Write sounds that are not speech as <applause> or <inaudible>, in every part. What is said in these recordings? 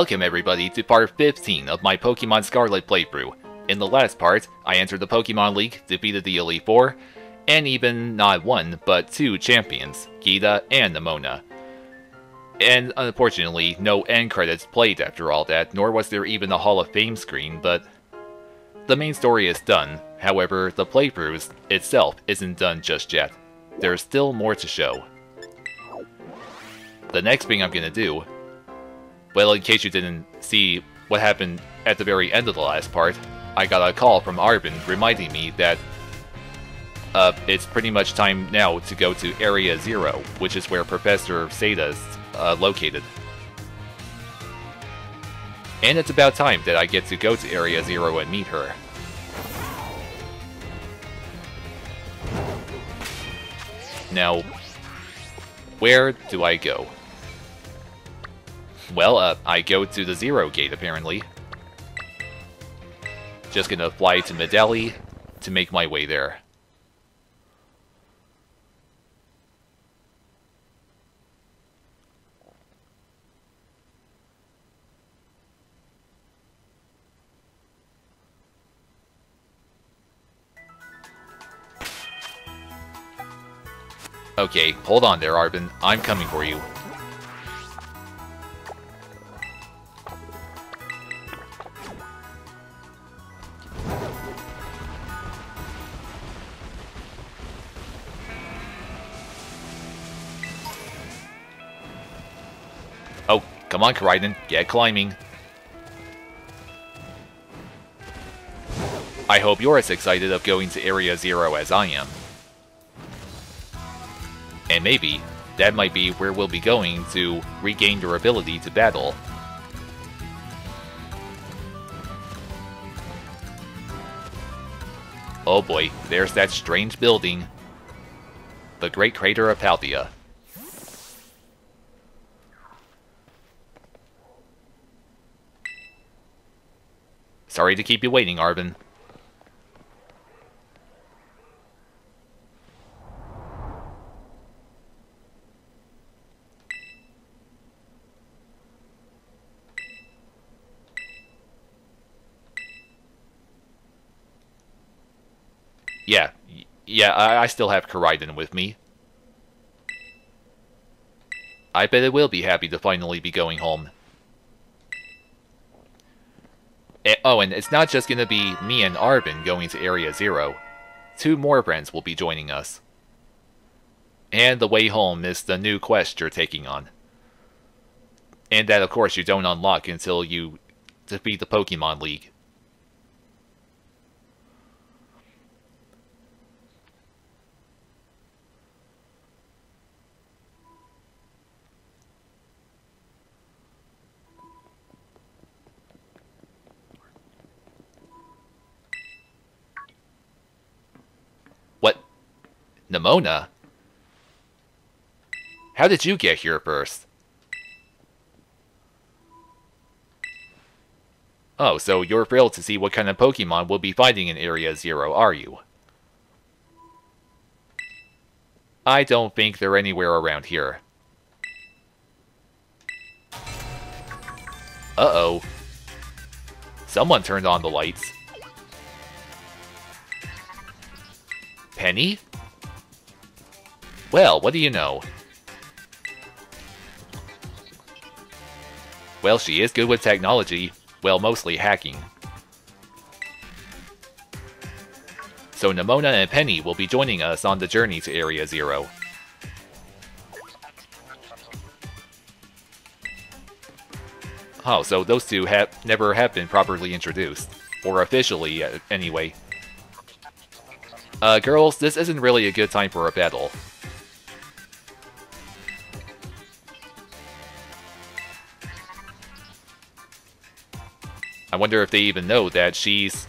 Welcome everybody to part 15 of my Pokemon Scarlet playthrough. In the last part, I entered the Pokemon League, defeated the Elite Four, and even not one, but two champions, Geeta and Nemona. And unfortunately, no end credits played after all that, nor was there even a Hall of Fame screen, but the main story is done. However, the playthrough itself isn't done just yet. There's still more to show. The next thing I'm gonna do, well, in case you didn't see what happened at the very end of the last part, I got a call from Arven reminding me that uh, it's pretty much time now to go to Area Zero, which is where Professor Sada uh, located. And it's about time that I get to go to Area Zero and meet her. Now, where do I go? Well, uh, I go to the Zero Gate, apparently. Just gonna fly to Medali to make my way there. Okay, hold on there, Arven. I'm coming for you. Come on, Koraidon. Get climbing. I hope you're as excited of going to Area Zero as I am. And maybe, that might be where we'll be going to regain your ability to battle. Oh boy, there's that strange building. The Great Crater of Paldea. Sorry to keep you waiting, Arven. Yeah, yeah, I, I still have Koraidon with me. I bet it will be happy to finally be going home. Eh, oh, and it's not just gonna be me and Arven going to Area Zero. Two more friends will be joining us. And the way home is the new quest you're taking on. And that, of course, you don't unlock until you defeat the Pokemon League. Nemona? How did you get here first? Oh, so you're thrilled to see what kind of Pokemon we'll be finding in Area Zero, are you? I don't think they're anywhere around here. Uh-oh. Someone turned on the lights. Penny? Well, what do you know? Well, she is good with technology. Well, mostly hacking. So Nemona and Penny will be joining us on the journey to Area Zero. Oh, so those two have never have been properly introduced. Or officially, uh, anyway. Uh, girls, this isn't really a good time for a battle. I wonder if they even know that she's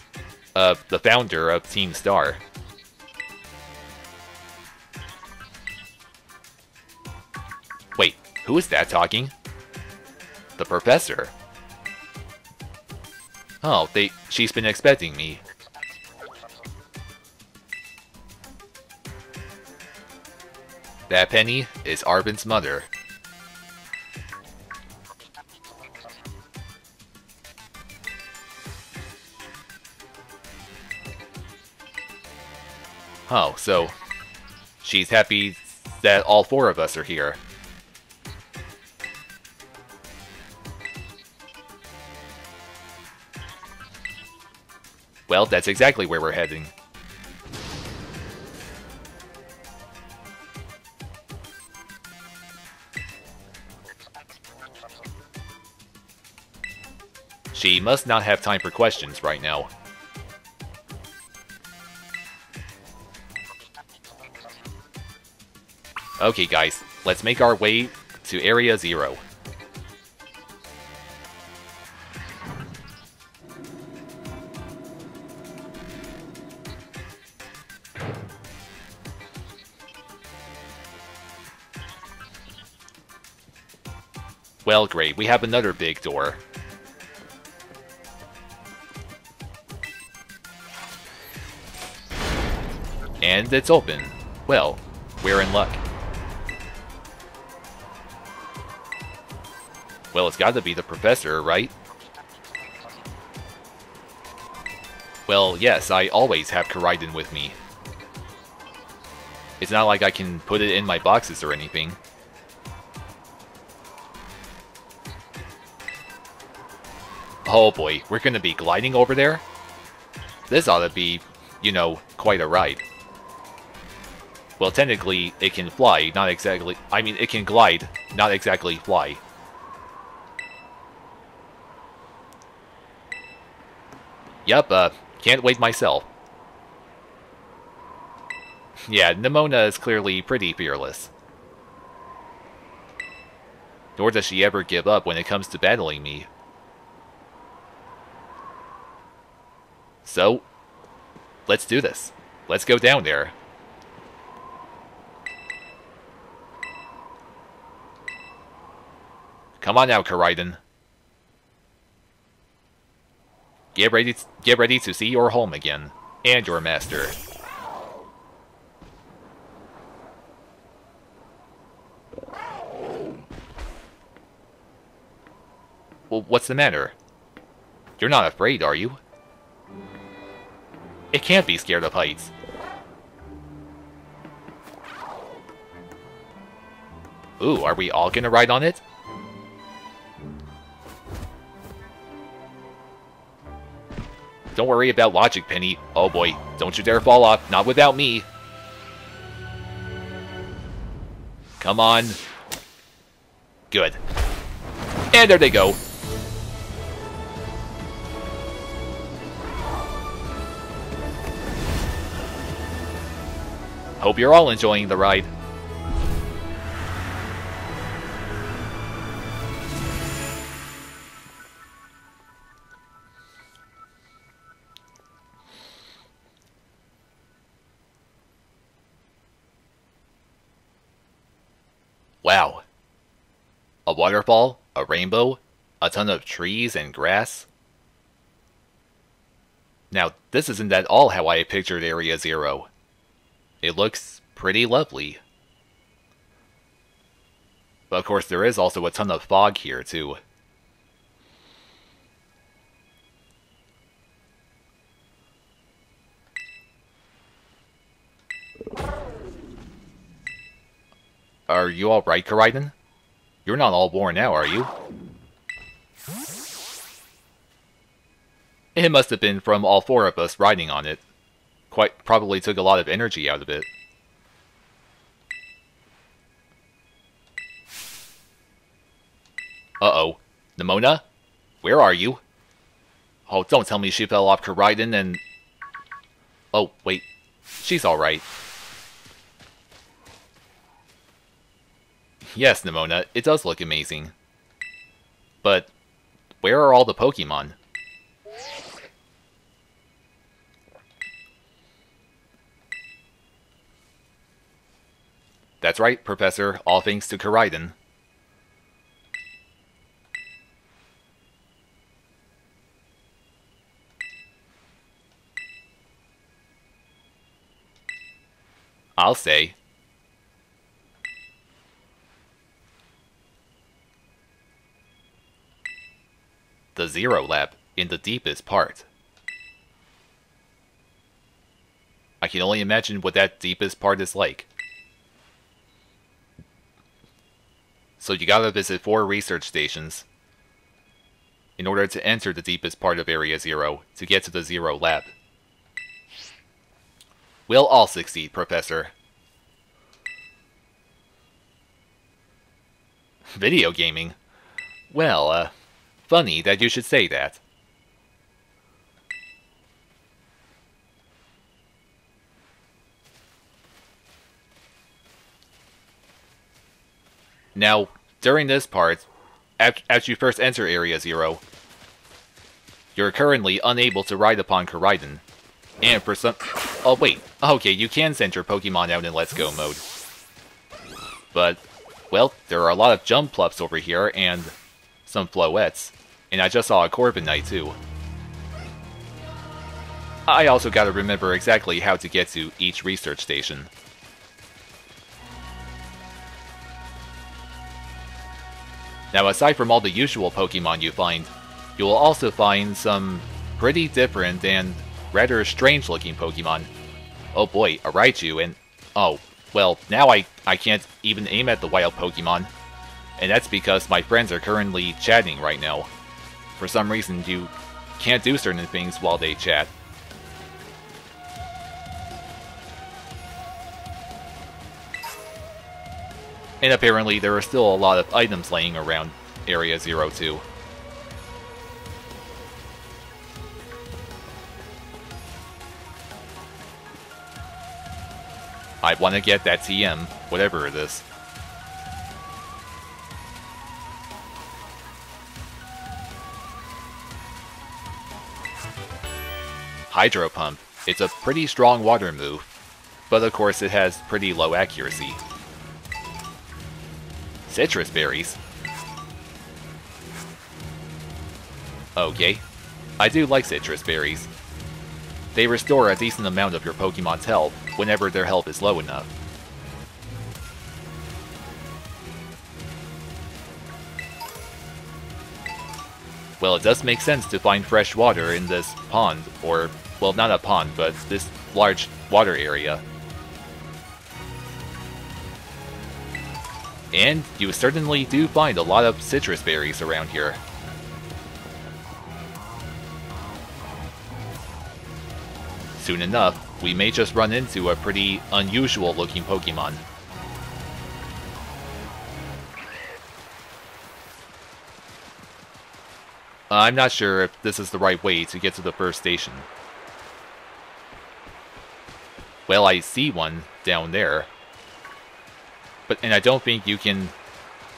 uh, the founder of Team Star. Wait, who is that talking? The professor. Oh, they she's been expecting me. That Penny is Arven's mother. Oh, so she's happy that all four of us are here. Well, that's exactly where we're heading. She must not have time for questions right now. Okay guys, let's make our way to Area Zero. Well, great, we have another big door. And it's open. Well, we're in luck. Well, it's got to be the professor, right? Well, yes, I always have Koraidon with me. It's not like I can put it in my boxes or anything. Oh boy, we're gonna be gliding over there? This ought to be, you know, quite a ride. Well, technically, it can fly, not exactly... I mean, it can glide, not exactly fly. Yup, uh, can't wait myself. Yeah, Nemona is clearly pretty fearless. Nor does she ever give up when it comes to battling me. So, let's do this. Let's go down there. Come on now, Koraidon. Get ready, get ready to see your home again, and your master. What's the matter? You're not afraid, are you? It can't be scared of heights. Ooh, are we all gonna ride on it? Don't worry about logic, Penny. Oh boy, don't you dare fall off. Not without me. Come on. Good. And there they go. Hope you're all enjoying the ride. Waterfall, a rainbow, a ton of trees and grass. Now, this isn't at all how I pictured Area Zero. It looks pretty lovely. But of course, there is also a ton of fog here, too. Are you alright, Koraidon? You're not all worn out, are you? It must have been from all four of us riding on it. Quite probably took a lot of energy out of it. Uh-oh. Nemona? Where are you? Oh, don't tell me she fell off Koraidon and... Oh, wait. She's alright. Yes, Nemona, it does look amazing. But, where are all the Pokemon? That's right, Professor, all thanks to Koraidon. I'll say. The Zero Lab in the deepest part. I can only imagine what that deepest part is like. So you gotta visit four research stations in order to enter the deepest part of Area Zero to get to the Zero Lab. We'll all succeed, Professor. Video gaming? Well, uh, funny that you should say that. Now, during this part, as you first enter Area Zero, you're currently unable to ride upon Koraidon. And for some... Oh, wait. Okay, you can send your Pokemon out in Let's Go mode. But, well, there are a lot of Jumplupes over here, and some Floettes. And I just saw a Corviknight, too. I also gotta remember exactly how to get to each research station. Now aside from all the usual Pokemon you find, you will also find some pretty different and rather strange looking Pokemon. Oh boy, a Raichu and... Oh, well, now I, I can't even aim at the wild Pokemon. And that's because my friends are currently chatting right now. For some reason, you can't do certain things while they chat. And apparently there are still a lot of items laying around Area Zero Two. I want to get that TM, whatever it is. Hydro Pump. It's a pretty strong water move, but of course it has pretty low accuracy. Citrus Berries. Okay. I do like citrus Berries. They restore a decent amount of your Pokemon's health whenever their health is low enough. Well, it does make sense to find fresh water in this pond, or, well, not a pond, but this large water area. And you certainly do find a lot of citrus berries around here. Soon enough, we may just run into a pretty unusual looking Pokemon. I'm not sure if this is the right way to get to the first station. Well, I see one down there. But and I don't think you can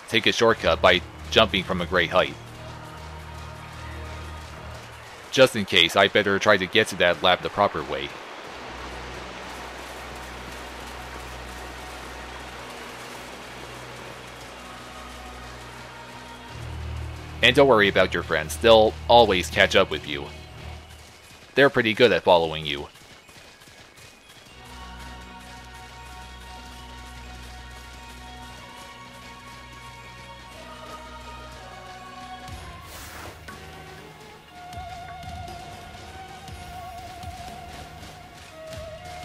take a shortcut by jumping from a great height. Just in case, I better try to get to that lab the proper way. And don't worry about your friends, they'll always catch up with you. They're pretty good at following you.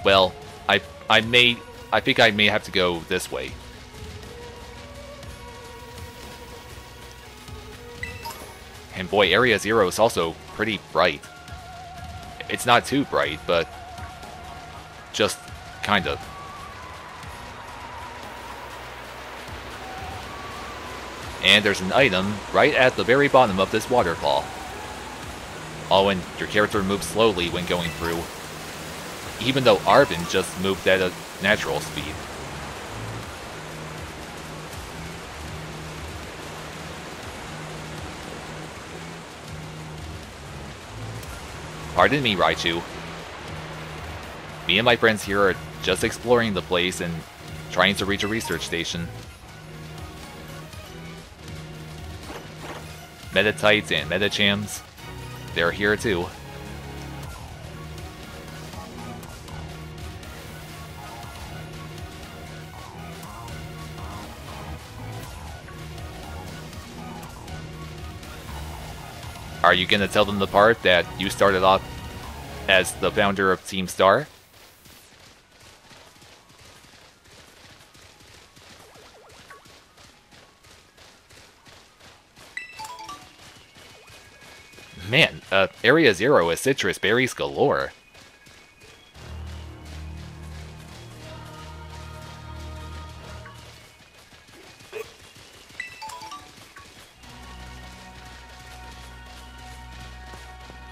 Well, I I may I think I may have to go this way. And boy, Area Zero is also pretty bright. It's not too bright, but just kind of. And there's an item right at the very bottom of this waterfall. Oh, and your character moves slowly when going through even though Arven just moved at a natural speed. Pardon me, Raichu. Me and my friends here are just exploring the place and trying to reach a research station. Meditites and Medichams, they're here too. Are you going to tell them the part that you started off as the founder of Team Star? Man, uh, Area Zero is citrus berries galore.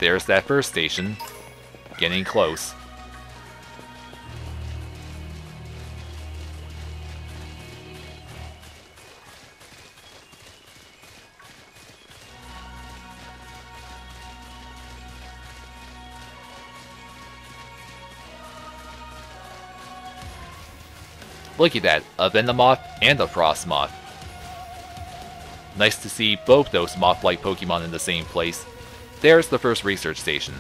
There's that first station. Getting close. Look at that, a Venomoth and a Frosmoth. Nice to see both those moth-like Pokemon in the same place. There's the first research station.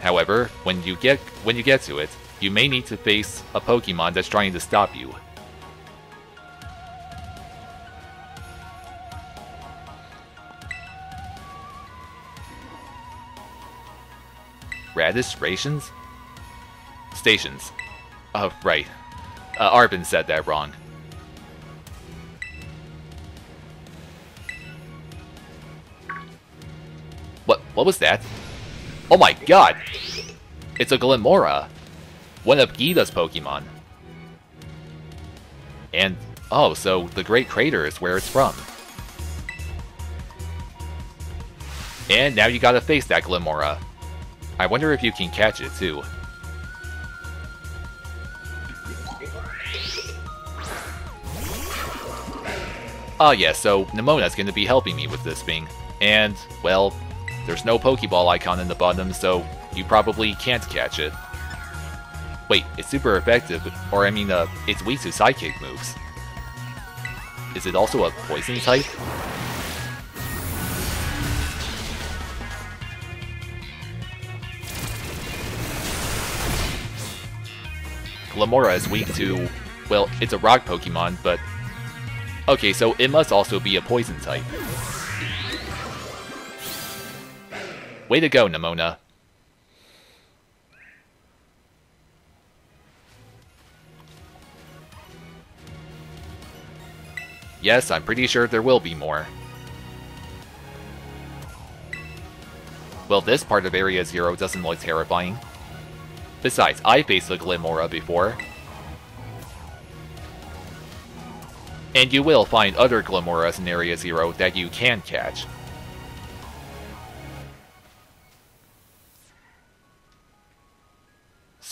However, when you get when you get to it, you may need to face a Pokemon that's trying to stop you. Radish rations? Stations. Oh, right. Uh, Arven said that wrong. What, was that? Oh my god! It's a Glimmora! One of Geeta's Pokemon. And, oh, so the Great Crater is where it's from. And now you gotta face that Glimmora. I wonder if you can catch it, too. Ah oh, yeah, so Nemona's gonna be helping me with this thing. And, well, there's no Pokeball icon in the bottom, so you probably can't catch it. Wait, it's super effective, or I mean, uh, it's weak to Psychic moves. Is it also a Poison type? Glimmora is weak to, well, it's a rock Pokemon, but... Okay, so it must also be a Poison type. Way to go, Nemona. Yes, I'm pretty sure there will be more. Well, this part of Area Zero doesn't look terrifying. Besides, I faced a Glimmora before. And you will find other Glimmoras in Area Zero that you can catch.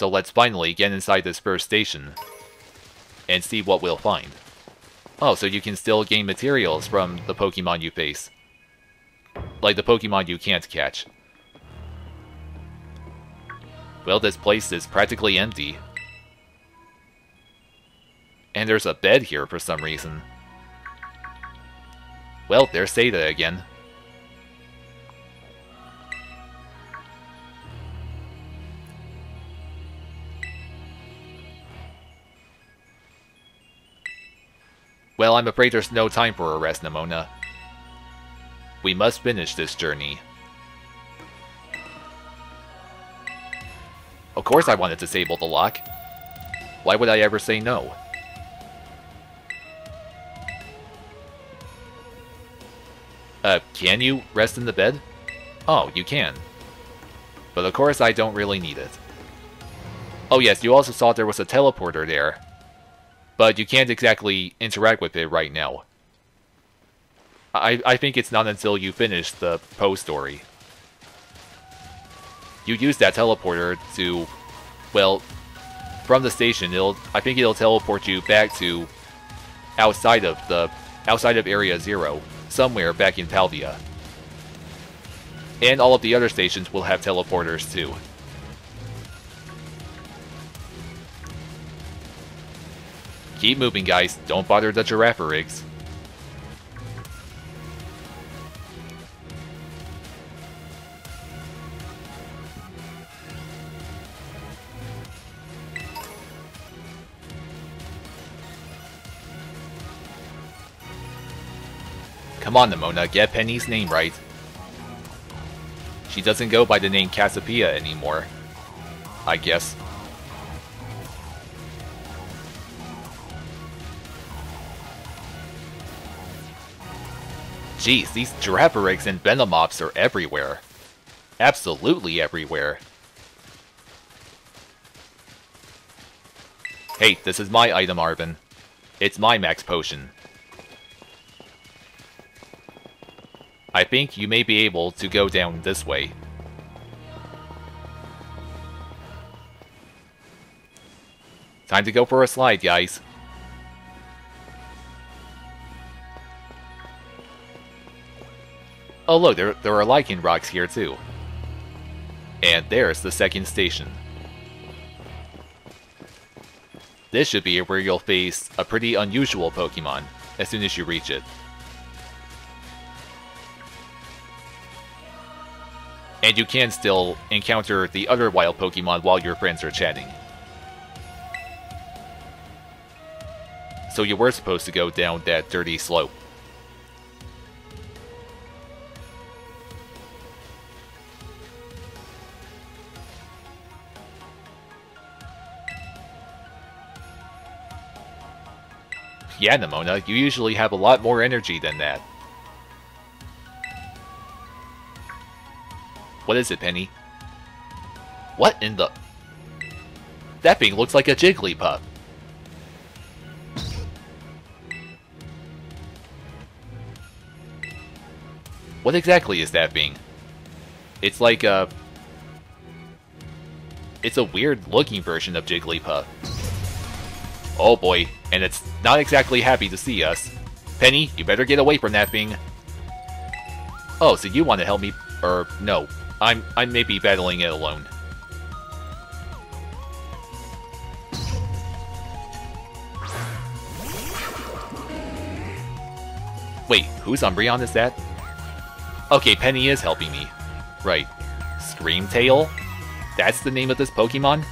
So let's finally get inside this first station and see what we'll find. Oh, so you can still gain materials from the Pokemon you face. Like the Pokemon you can't catch. Well, this place is practically empty. And there's a bed here for some reason. Well, there's Sada again. Well, I'm afraid there's no time for a rest, Nemona. We must finish this journey. Of course I want to disable the lock. Why would I ever say no? Uh, can you rest in the bed? Oh, you can. But of course I don't really need it. Oh yes, you also saw there was a teleporter there but you can't exactly interact with it right now. I, I think it's not until you finish the Poe story. You use that teleporter to, well, from the station, it'll I think it'll teleport you back to outside of the outside of Area Zero, somewhere back in Paldea. And all of the other stations will have teleporters too. Keep moving, guys. Don't bother the Girafarigs. Come on, Nemona, get Penny's name right. She doesn't go by the name Cassiopeia anymore. I guess. Jeez, these Girafarig and Venomoths are everywhere. Absolutely everywhere. Hey, this is my item, Arven. It's my max potion. I think you may be able to go down this way. Time to go for a slide, guys. Oh look, there, there are lichen rocks here too. And there's the second station. This should be where you'll face a pretty unusual Pokemon as soon as you reach it. And you can still encounter the other wild Pokemon while your friends are chatting. So you were supposed to go down that dirty slope. Yeah, you usually have a lot more energy than that. What is it, Penny? What in the... That thing looks like a Jigglypuff. What exactly is that being? It's like a... It's a weird looking version of Jigglypuff. Oh boy, and it's not exactly happy to see us. Penny, you better get away from that thing. Oh, so you want to help me... Or, no. I'm, I may be battling it alone. Wait, whose Umbreon is that? Okay, Penny is helping me. Right. Scream Tail? That's the name of this Pokemon?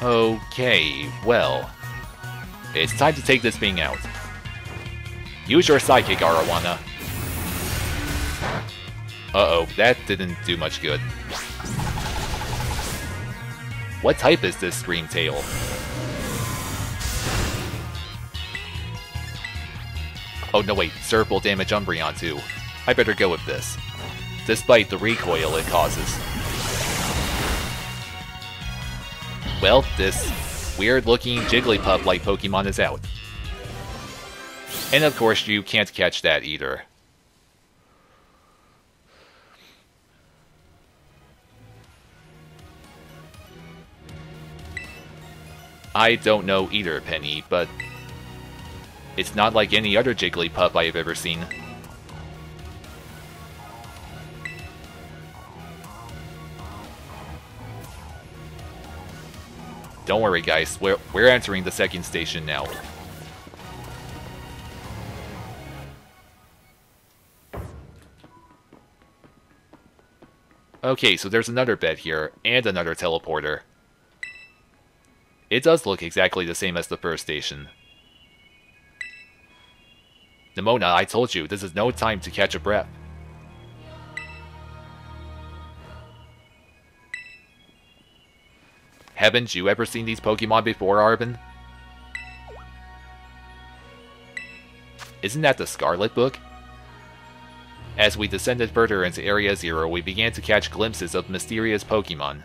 Okay, well. It's time to take this thing out. Use your Psychic, Arowana. Uh-oh, that didn't do much good. What type is this Scream Tail? Oh no wait, Surf will damage Umbreon too. I better go with this. Despite the recoil it causes. Well, this weird-looking Jigglypuff-like Pokemon is out. And of course, you can't catch that either. I don't know either, Penny, but it's not like any other Jigglypuff I have ever seen. Don't worry, guys. We're, we're entering the second station now. Okay, so there's another bed here, and another teleporter. It does look exactly the same as the first station. Nemona, I told you, this is no time to catch a breath. Haven't you ever seen these Pokemon before, Arven? Isn't that the Scarlet book? As we descended further into Area Zero, we began to catch glimpses of mysterious Pokemon.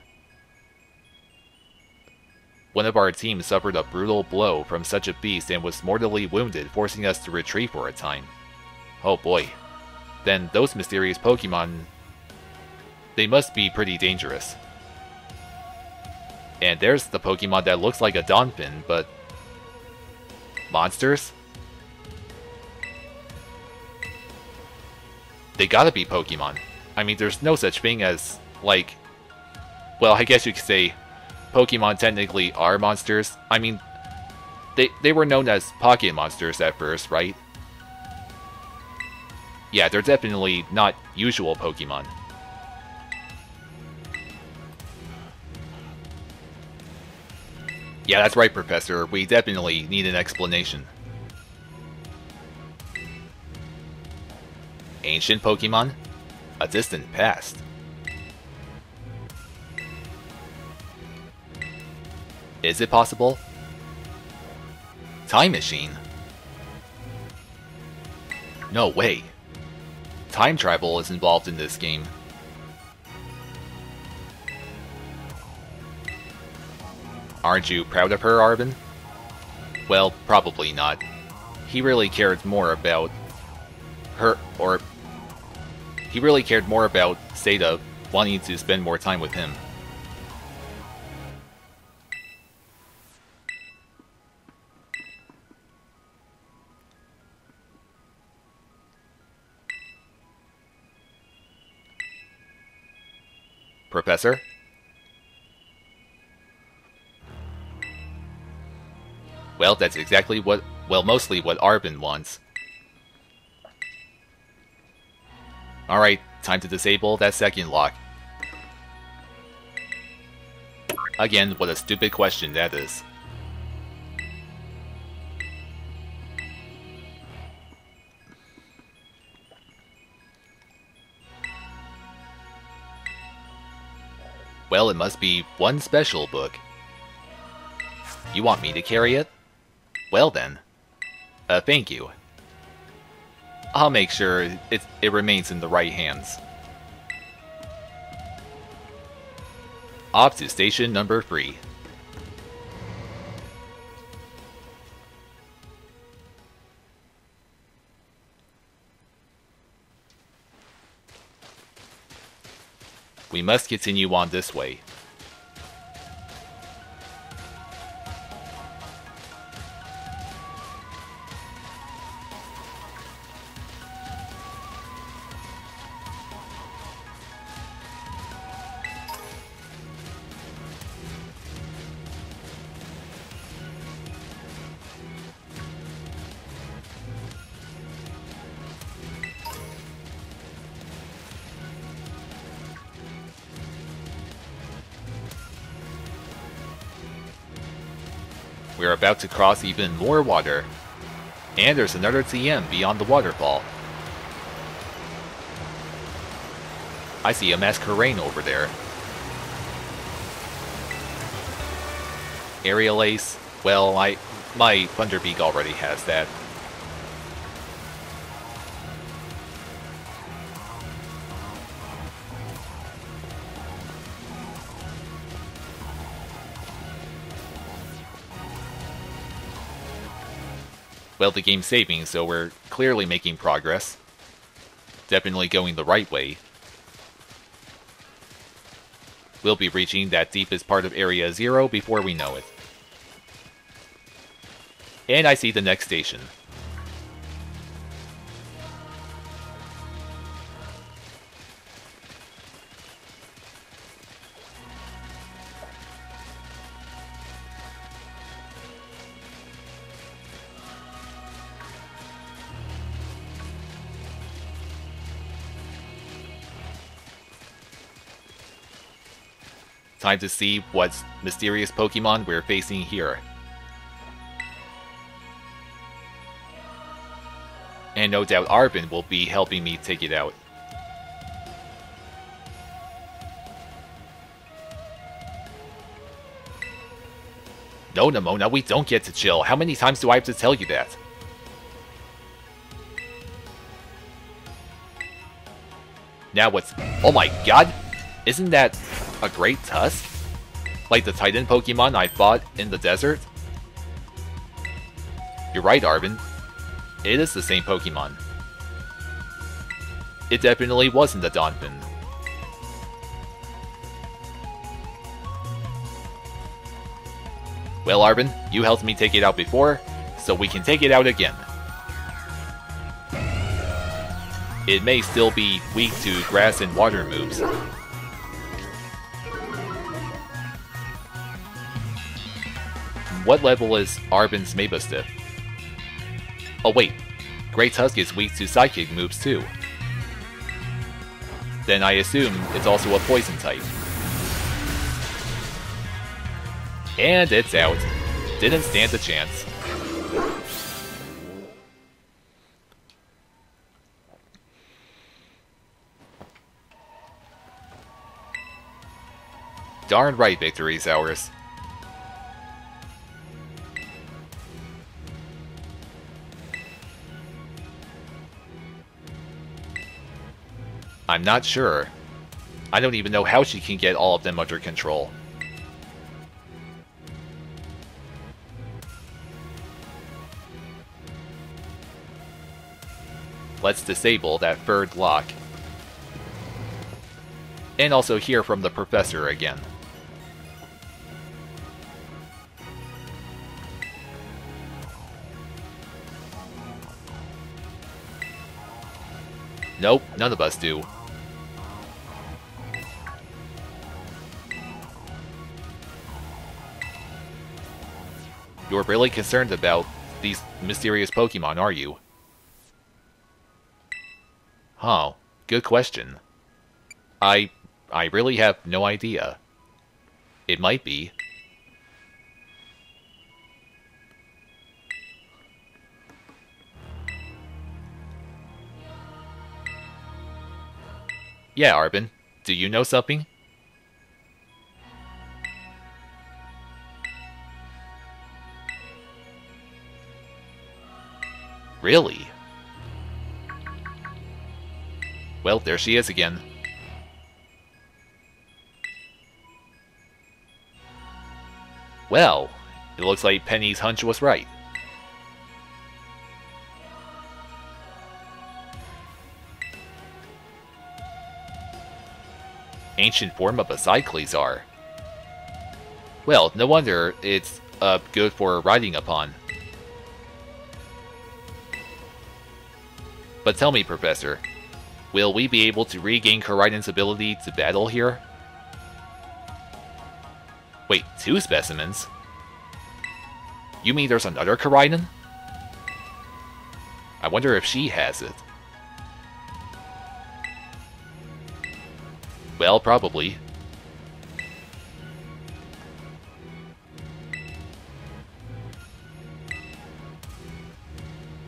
One of our team suffered a brutal blow from such a beast and was mortally wounded, forcing us to retreat for a time. Oh boy. Then those mysterious Pokemon... They must be pretty dangerous. And there's the Pokemon that looks like a Donphan, but... Monsters? They gotta be Pokemon. I mean, there's no such thing as, like... Well, I guess you could say Pokemon technically are monsters. I mean, they, they were known as pocket monsters at first, right? Yeah, they're definitely not usual Pokemon. Yeah, that's right, Professor. We definitely need an explanation. Ancient Pokemon? A distant past. Is it possible? Time Machine? No way. Time travel is involved in this game. Aren't you proud of her, Arven? Well, probably not. He really cared more about her, or he really cared more about Sada wanting to spend more time with him. Professor? Well, that's exactly what, well, mostly what Arven wants. Alright, time to disable that second lock. Again, what a stupid question that is. Well, it must be one special book. You want me to carry it? Well then. Uh, thank you. I'll make sure it, it remains in the right hands. Off to station number 3. We must continue on this way. About to cross even more water. And there's another TM beyond the waterfall. I see a Masquerain over there. Aerial Ace? Well, I, my Thunderbeak already has that. Well, the game's saving, so we're clearly making progress. Definitely going the right way. We'll be reaching that deepest part of Area Zero before we know it. And I see the next station. Time to see what mysterious Pokemon we're facing here. And no doubt Arven will be helping me take it out. No, Nemona, we don't get to chill. How many times do I have to tell you that? Now what's... Oh my god! Isn't that a Great Tusk? Like the Titan Pokemon I fought in the desert? You're right, Arven. It is the same Pokemon. It definitely wasn't a Donphan. Well, Arven, you helped me take it out before, so we can take it out again. It may still be weak to grass and water moves, What level is Arven's Mabosstiff? Oh wait, Great Tusk is weak to Psychic moves too. Then I assume it's also a Poison type. And it's out. Didn't stand a chance. Darn right victory's ours. I'm not sure. I don't even know how she can get all of them under control. Let's disable that third lock. And also hear from the professor again. Nope, none of us do. You're really concerned about these mysterious Pokemon, are you? Huh, good question. I... I really have no idea. It might be. Yeah, Arven. Do you know something? Really? Well, there she is again. Well, it looks like Penny's hunch was right. Ancient form of a Cyclizar. Well, no wonder it's uh, good for riding upon. But tell me, Professor, will we be able to regain Koraidon's ability to battle here? Wait, two specimens? You mean there's another Koraidon? I wonder if she has it. Well, probably.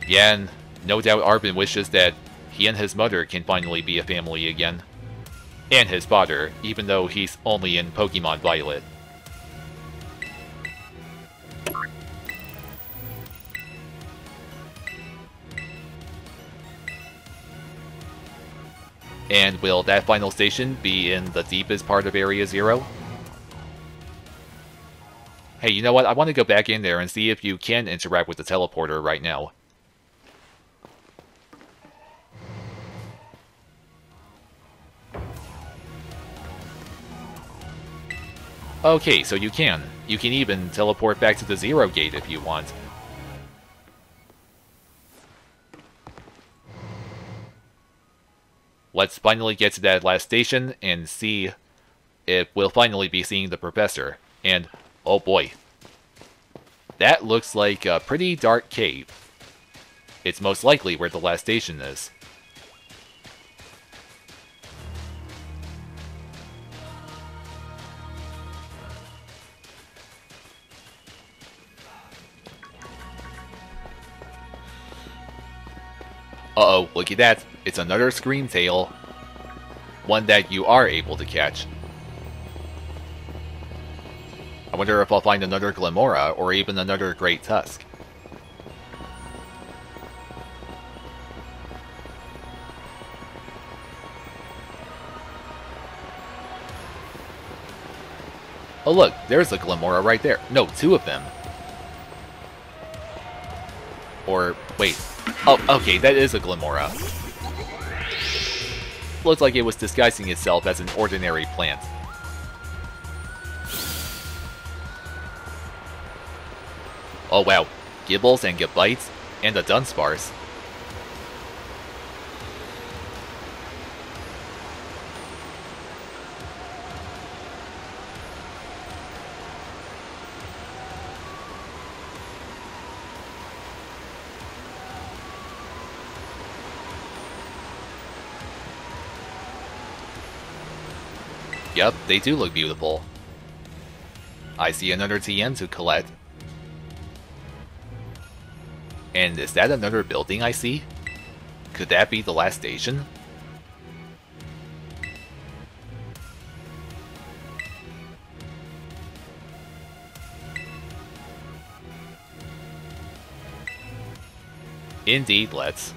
Yeah, and no doubt Arven wishes that he and his mother can finally be a family again. And his father, even though he's only in Pokemon Violet. And will that final station be in the deepest part of Area Zero? Hey, you know what? I want to go back in there and see if you can interact with the teleporter right now. Okay, so you can. You can even teleport back to the Zero Gate if you want. Let's finally get to that last station and see if we'll finally be seeing the Professor. And, oh boy. That looks like a pretty dark cave. It's most likely where the last station is. Uh-oh, look at that. It's another Scream Tail. One that you are able to catch. I wonder if I'll find another Glimmora, or even another Great Tusk. Oh look, there's a Glimmora right there. No, two of them. Or, wait, Oh, okay, that is a Glimmora. Looks like it was disguising itself as an ordinary plant. Oh wow, Gibles and Gabites, and a Dunsparce. Yep, they do look beautiful. I see another TM to collect. And is that another building I see? Could that be the last station? Indeed, let's.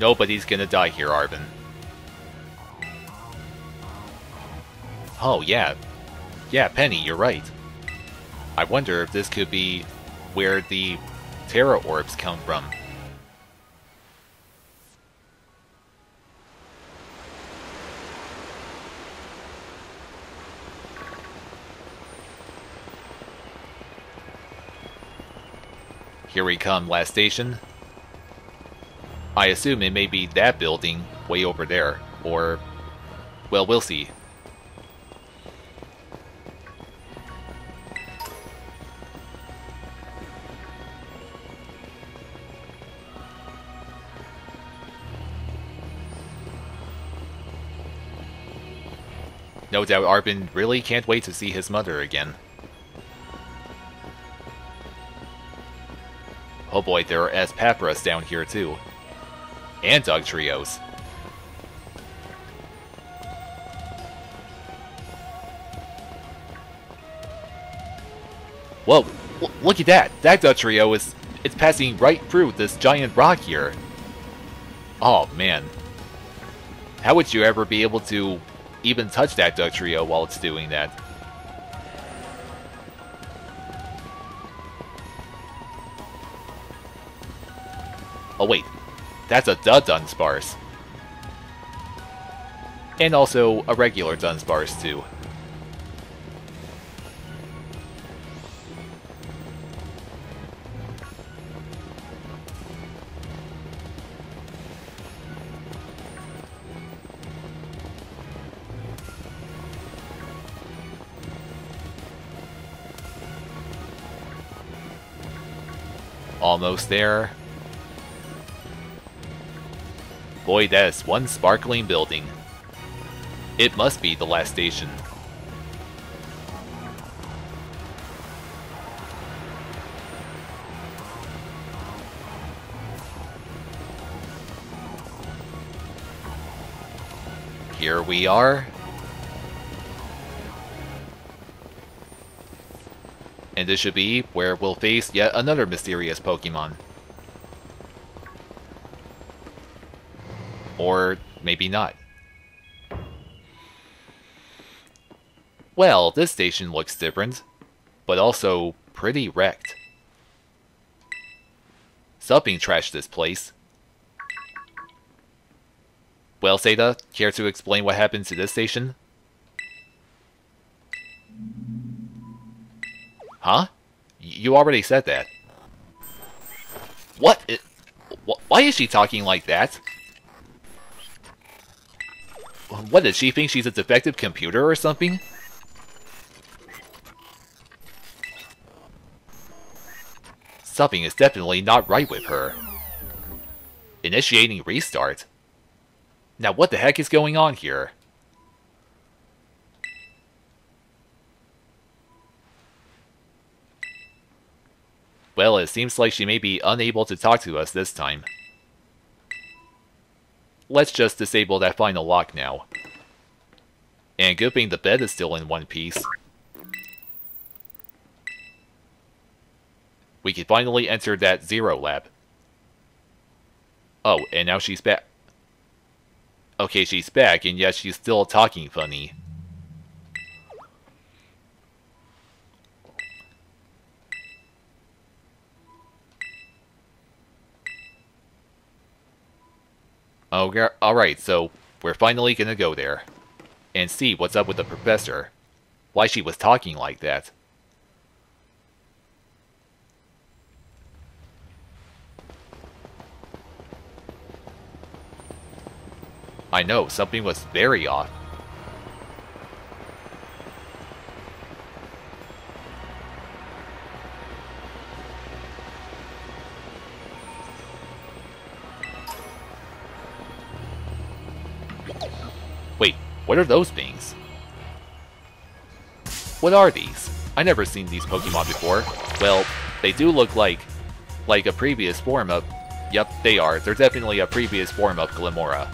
Nobody's gonna die here, Arven. Oh, yeah. Yeah, Penny, you're right. I wonder if this could be where the Terra Orbs come from. Here we come, last station. I assume it may be that building way over there, or... Well, we'll see. No doubt Arven really can't wait to see his mother again. Oh boy, there are S. Espathras down here too. And Dugtrios. Whoa, look at that! That Dugtrio is it's passing right through this giant rock here. Oh man. How would you ever be able to even touch that Dugtrio while it's doing that? That's a Dudunsparce. And also a regular Dunsparce too. Almost there. Boy, that is one sparkling building. It must be the last station. Here we are. And this should be where we'll face yet another mysterious Pokemon. Or maybe not. Well, this station looks different, but also pretty wrecked. Something trashed this place. Well, Sada, care to explain what happened to this station? Huh? You already said that. What? Why is she talking like that? What does she think she's a defective computer or something? Something is definitely not right with her. Initiating restart? Now what the heck is going on here? Well, it seems like she may be unable to talk to us this time. Let's just disable that final lock now. And good thing the bed is still in one piece. We can finally enter that Zero Lab. Oh, and now she's back. Okay, she's back, and yet she's still talking funny. Okay, alright, so we're finally gonna go there. And see what's up with the professor. Why she was talking like that. I know, something was very off. What are those things? What are these? I never seen these Pokemon before. Well, they do look like like a previous form of... Yep, they are. They're definitely a previous form of Glimmora.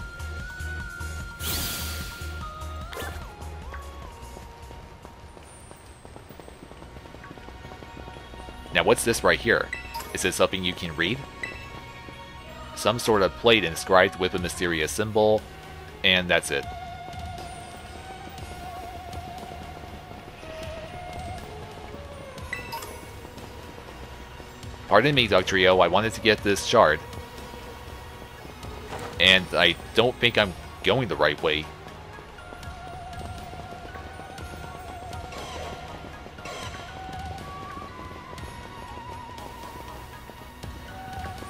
Now what's this right here? Is this something you can read? some sort of plate inscribed with a mysterious symbol, and that's it. Pardon me, Dugtrio, I wanted to get this shard. And I don't think I'm going the right way.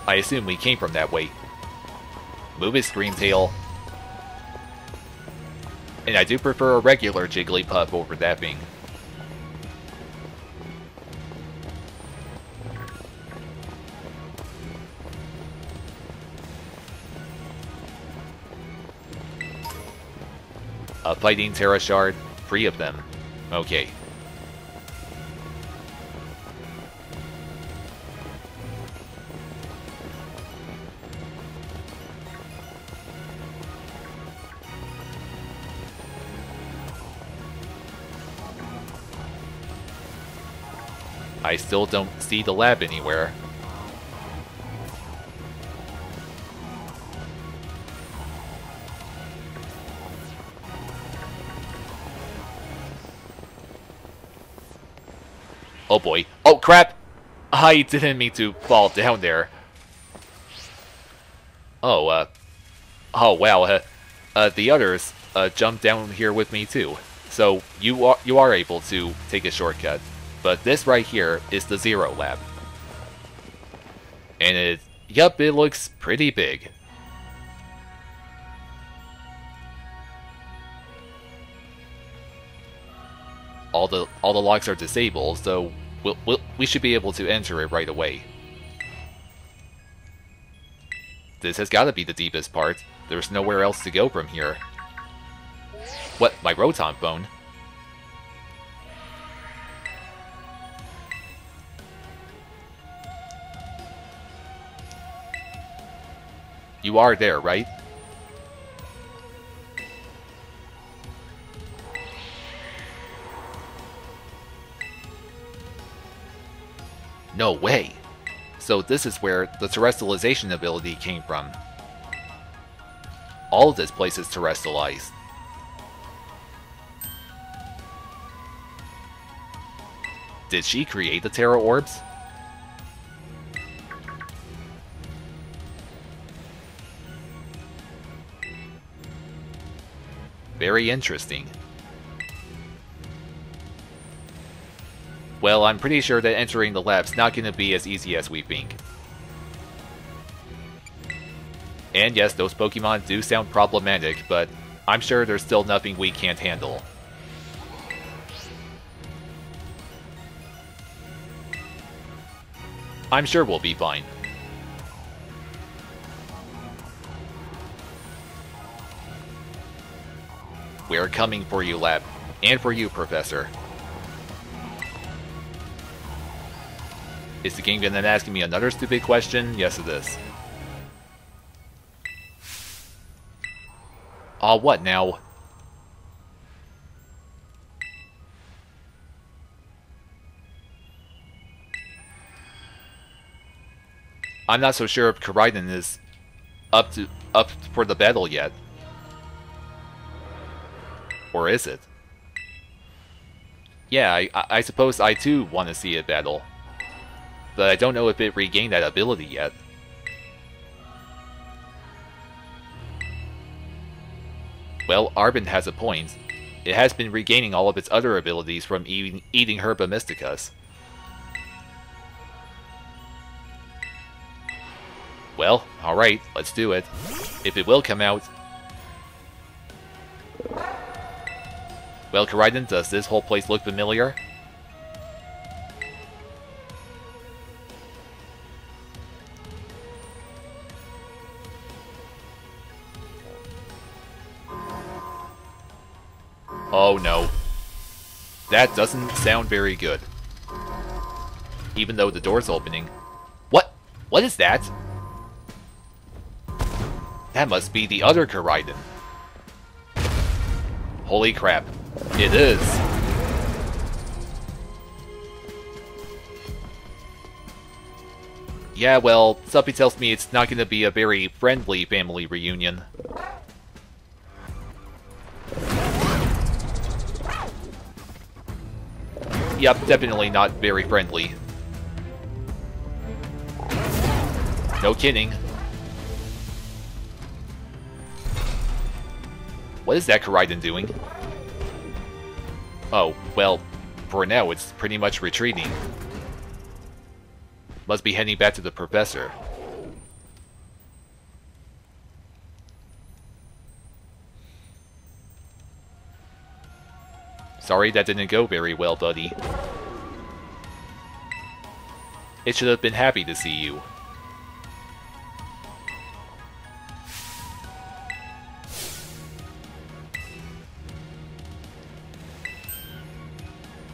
I assume we came from that way. Move his green Scream Tail. And I do prefer a regular Jigglypuff over that thing. A Fighting Tera Shard, three of them. Okay. I still don't see the lab anywhere. Oh. Crap! I didn't mean to fall down there. Oh, uh... Oh wow, uh, uh the others, uh, jumped down here with me too. So, you are, you are able to take a shortcut. But this right here is the Zero Lab. And it, yup, it looks pretty big. All the all the locks are disabled, so we'll, we'll, we should be able to enter it right away. This has got to be the deepest part. There's nowhere else to go from here. What, my Rotom phone? You are there, right? No way! So this is where the terastallization ability came from. All of this place is terastallized. Did she create the Tera Orbs? Very interesting. Well, I'm pretty sure that entering the lab's not to be as easy as we think. And yes, those Pokemon do sound problematic, but I'm sure there's still nothing we can't handle. I'm sure we'll be fine. We're coming for you, Lab. And for you, Professor. Is the game gonna ask me another stupid question? Yes, it is. Aw, uh, what now? I'm not so sure if Koraidon is up to up for the battle yet. Or is it? Yeah, I, I suppose I too want to see a battle. But I don't know if it regained that ability yet. Well, Arven has a point. It has been regaining all of its other abilities from eating, eating Herba Mysticus. Well, alright, let's do it. If it will come out, Well, Koraidon, does this whole place look familiar? That doesn't sound very good. Even though the door's opening. What? What is that? That must be the other Koraidon. Holy crap. It is. Yeah, well, something tells me it's not going to be a very friendly family reunion. Yep, definitely not very friendly. No kidding. What is that Koraidon doing? Oh, well, for now it's pretty much retreating. Must be heading back to the professor. Sorry that didn't go very well, buddy. It should have been happy to see you.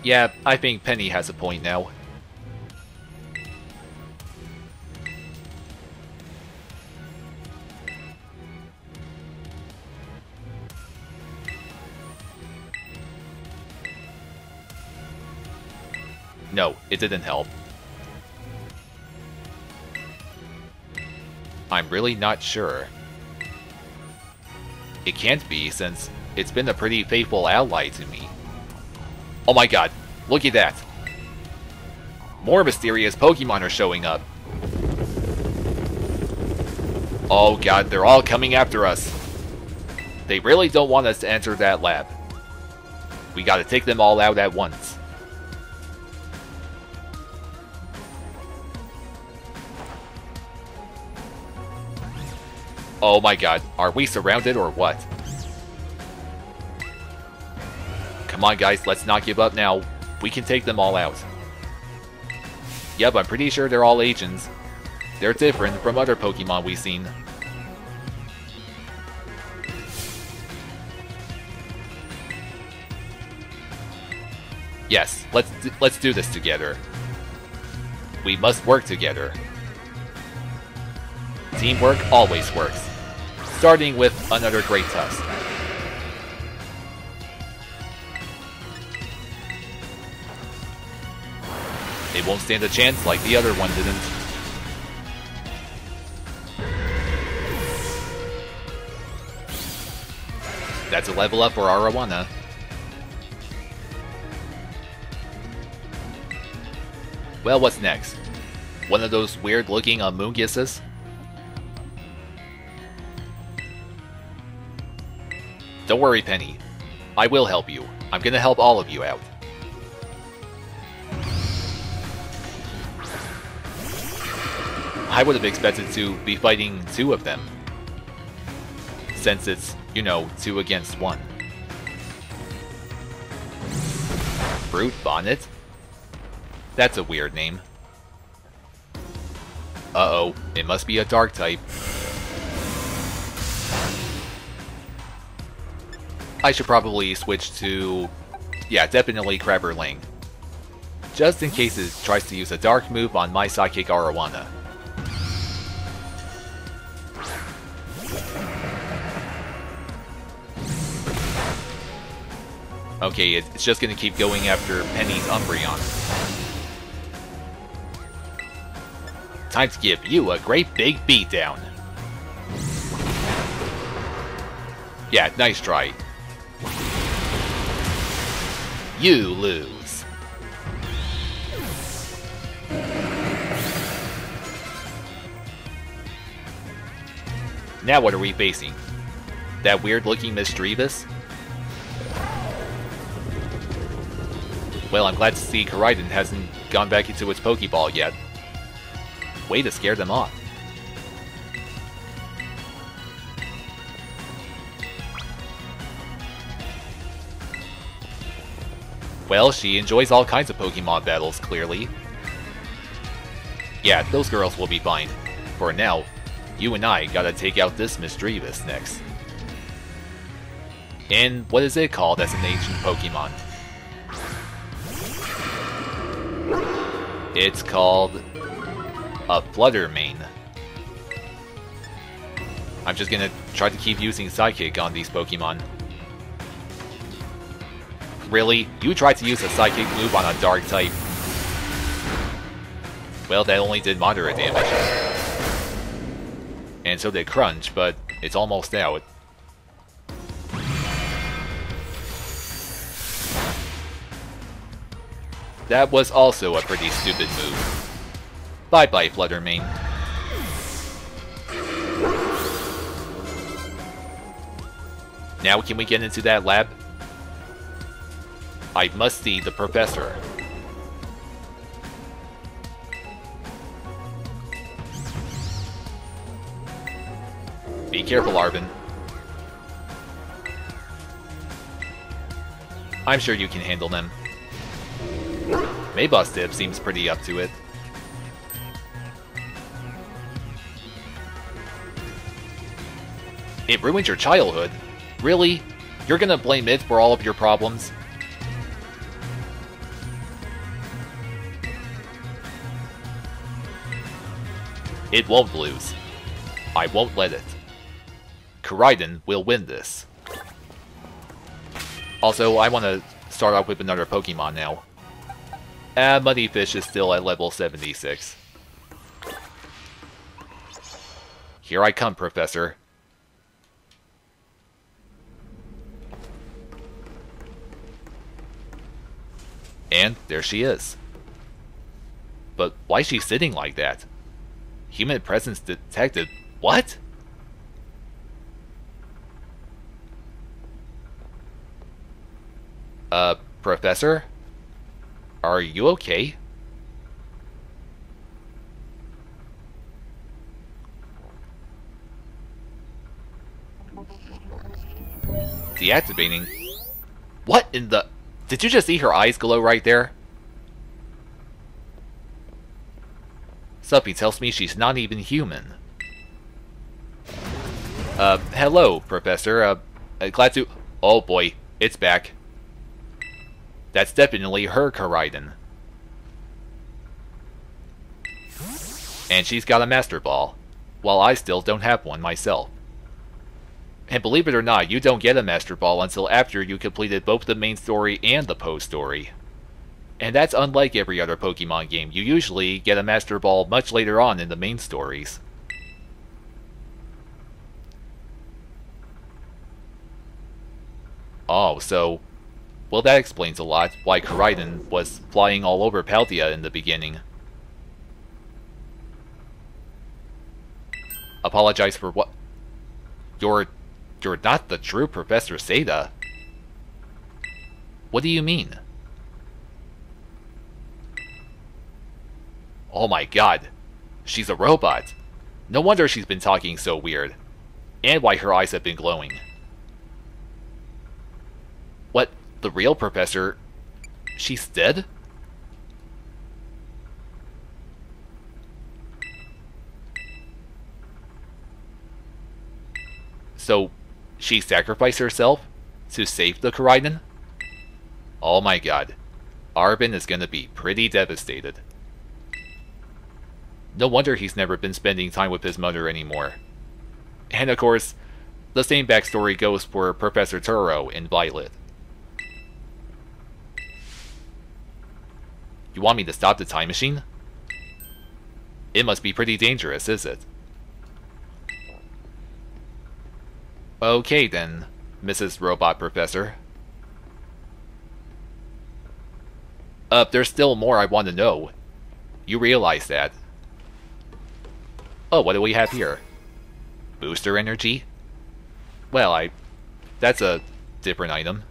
Yeah, I think Penny has a point now. No, it didn't help. I'm really not sure. It can't be, since it's been a pretty faithful ally to me. Oh my god, look at that! More mysterious Pokemon are showing up. Oh god, they're all coming after us. They really don't want us to enter that lab. We gotta take them all out at once. Oh my god, are we surrounded or what? Come on guys, let's not give up now. We can take them all out. Yep, I'm pretty sure they're all agents. They're different from other Pokemon we've seen. Yes, let's let's do this together. We must work together. Teamwork always works starting with another Great Tusk. It won't stand a chance like the other one didn't. That's a level up for Arowana. Well, what's next? One of those weird looking Amoonguses? Don't worry, Penny. I will help you. I'm gonna help all of you out. I would have expected to be fighting two of them. Since it's, you know, two against one. Brute Bonnet? That's a weird name. Uh-oh, it must be a dark type. I should probably switch to... Yeah, definitely Crabberling. Just in case it tries to use a dark move on my sidekick Arowana. Okay, it's just gonna keep going after Penny's Umbreon. Time to give you a great big beatdown. Yeah, nice try. You lose. Now what are we facing? That weird looking Misdreavus? Well, I'm glad to see Koraidon hasn't gone back into its Pokeball yet. Way to scare them off. Well, she enjoys all kinds of Pokemon battles, clearly. Yeah, those girls will be fine. For now, you and I gotta take out this Misdreavus next. And what is it called as an ancient Pokemon? It's called a Flutter Mane. I'm just gonna try to keep using Psychic on these Pokemon. Really? You tried to use a Psychic move on a Dark type. Well, that only did moderate damage. And so did Crunch, but it's almost out. That was also a pretty stupid move. Bye-bye, Flutter Mane. Now can we get into that lab? I must see the professor. Be careful, Arven. I'm sure you can handle them. Mabosstiff seems pretty up to it. It ruined your childhood. Really? You're gonna blame it for all of your problems? It won't lose. I won't let it. Koraidon will win this. Also, I want to start off with another Pokemon now. Ah, Muddyfish is still at level 76. Here I come, Professor. And there she is. But why is she sitting like that? Human presence detected. What? Uh, Professor? Are you okay? Deactivating? What in the... Did you just see her eyes glow right there? Suppy tells me she's not even human. Uh, hello, Professor. Uh, uh glad to... Oh boy, it's back. That's definitely her Koraidon. And she's got a Master Ball, while I still don't have one myself. And believe it or not, you don't get a Master Ball until after you completed both the main story and the post story. And that's unlike every other Pokemon game, you usually get a Master Ball much later on in the main stories. Oh, so well, that explains a lot why Koraidon was flying all over Paldea in the beginning. Apologize for what? You're... you're not the true Professor Sada. What do you mean? Oh my god. She's a robot. No wonder she's been talking so weird. And why her eyes have been glowing. What? the real professor, she's dead? So, she sacrificed herself to save the Koraidon? Oh my god. Arven is gonna be pretty devastated. No wonder he's never been spending time with his mother anymore. And of course, the same backstory goes for Professor Turo in Violet. You want me to stop the time machine? It must be pretty dangerous, is it? Okay then, Mrs. Robot Professor. Uh, there's still more I want to know. You realize that. Oh, what do we have here? Booster energy? Well, I... That's a different item.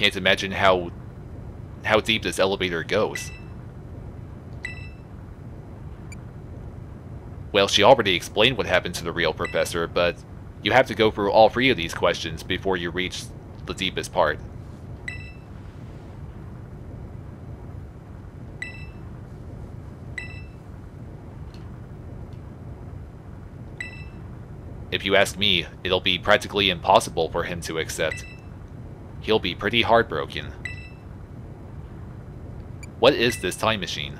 can't imagine how how deep this elevator goes. Well, she already explained what happened to the real professor, but you have to go through all three of these questions before you reach the deepest part. If you ask me, it'll be practically impossible for him to accept he'll be pretty heartbroken. What is this time machine?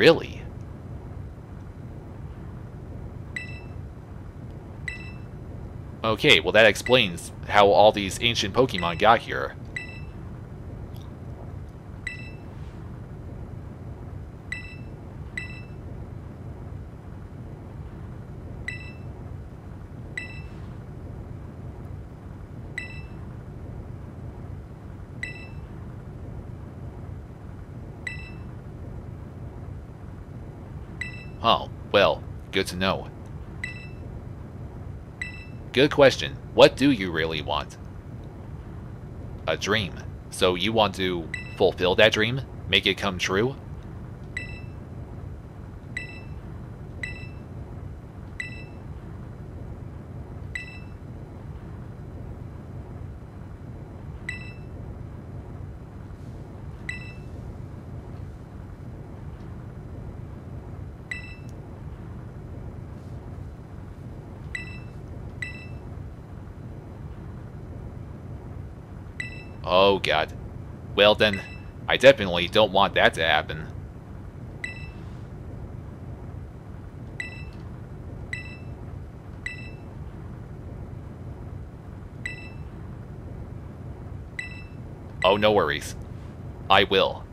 Really? Okay, well that explains how all these ancient Pokemon got here. Oh, well, good to know. Good question. What do you really want? A dream. So you want to fulfill that dream? Make it come true? Oh god. Well then, I definitely don't want that to happen. Oh, no worries. I will.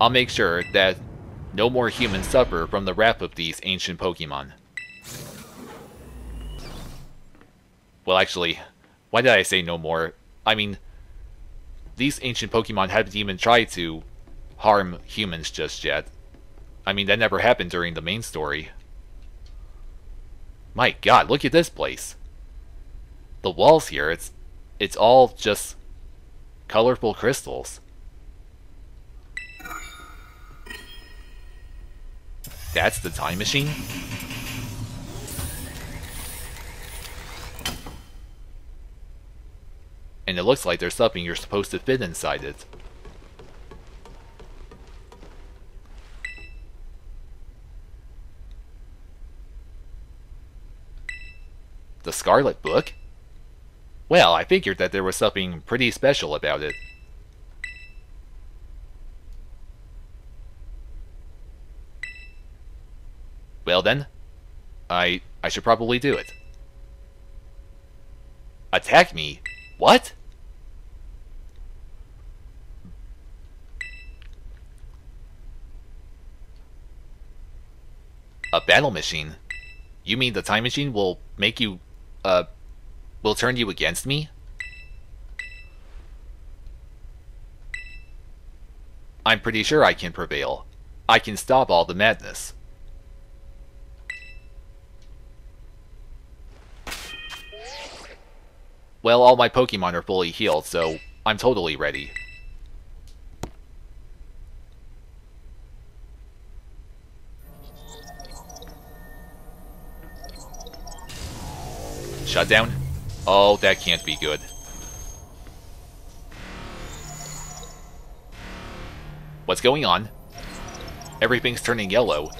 I'll make sure that no more humans suffer from the wrath of these ancient Pokemon. Well, actually, why did I say no more? I mean, these ancient Pokemon haven't even tried to harm humans just yet. I mean, that never happened during the main story. My god, look at this place. The walls here, it's it's all just colorful crystals. That's the time machine? And it looks like there's something you're supposed to fit inside it. The Scarlet Book? Well, I figured that there was something pretty special about it. Well then, I I should probably do it. Attack me? What? A battle machine? You mean the time machine will make you, uh, will turn you against me? I'm pretty sure I can prevail. I can stop all the madness. Well, all my Pokemon are fully healed, so I'm totally ready. Shutdown? Oh, that can't be good. What's going on? Everything's turning yellow.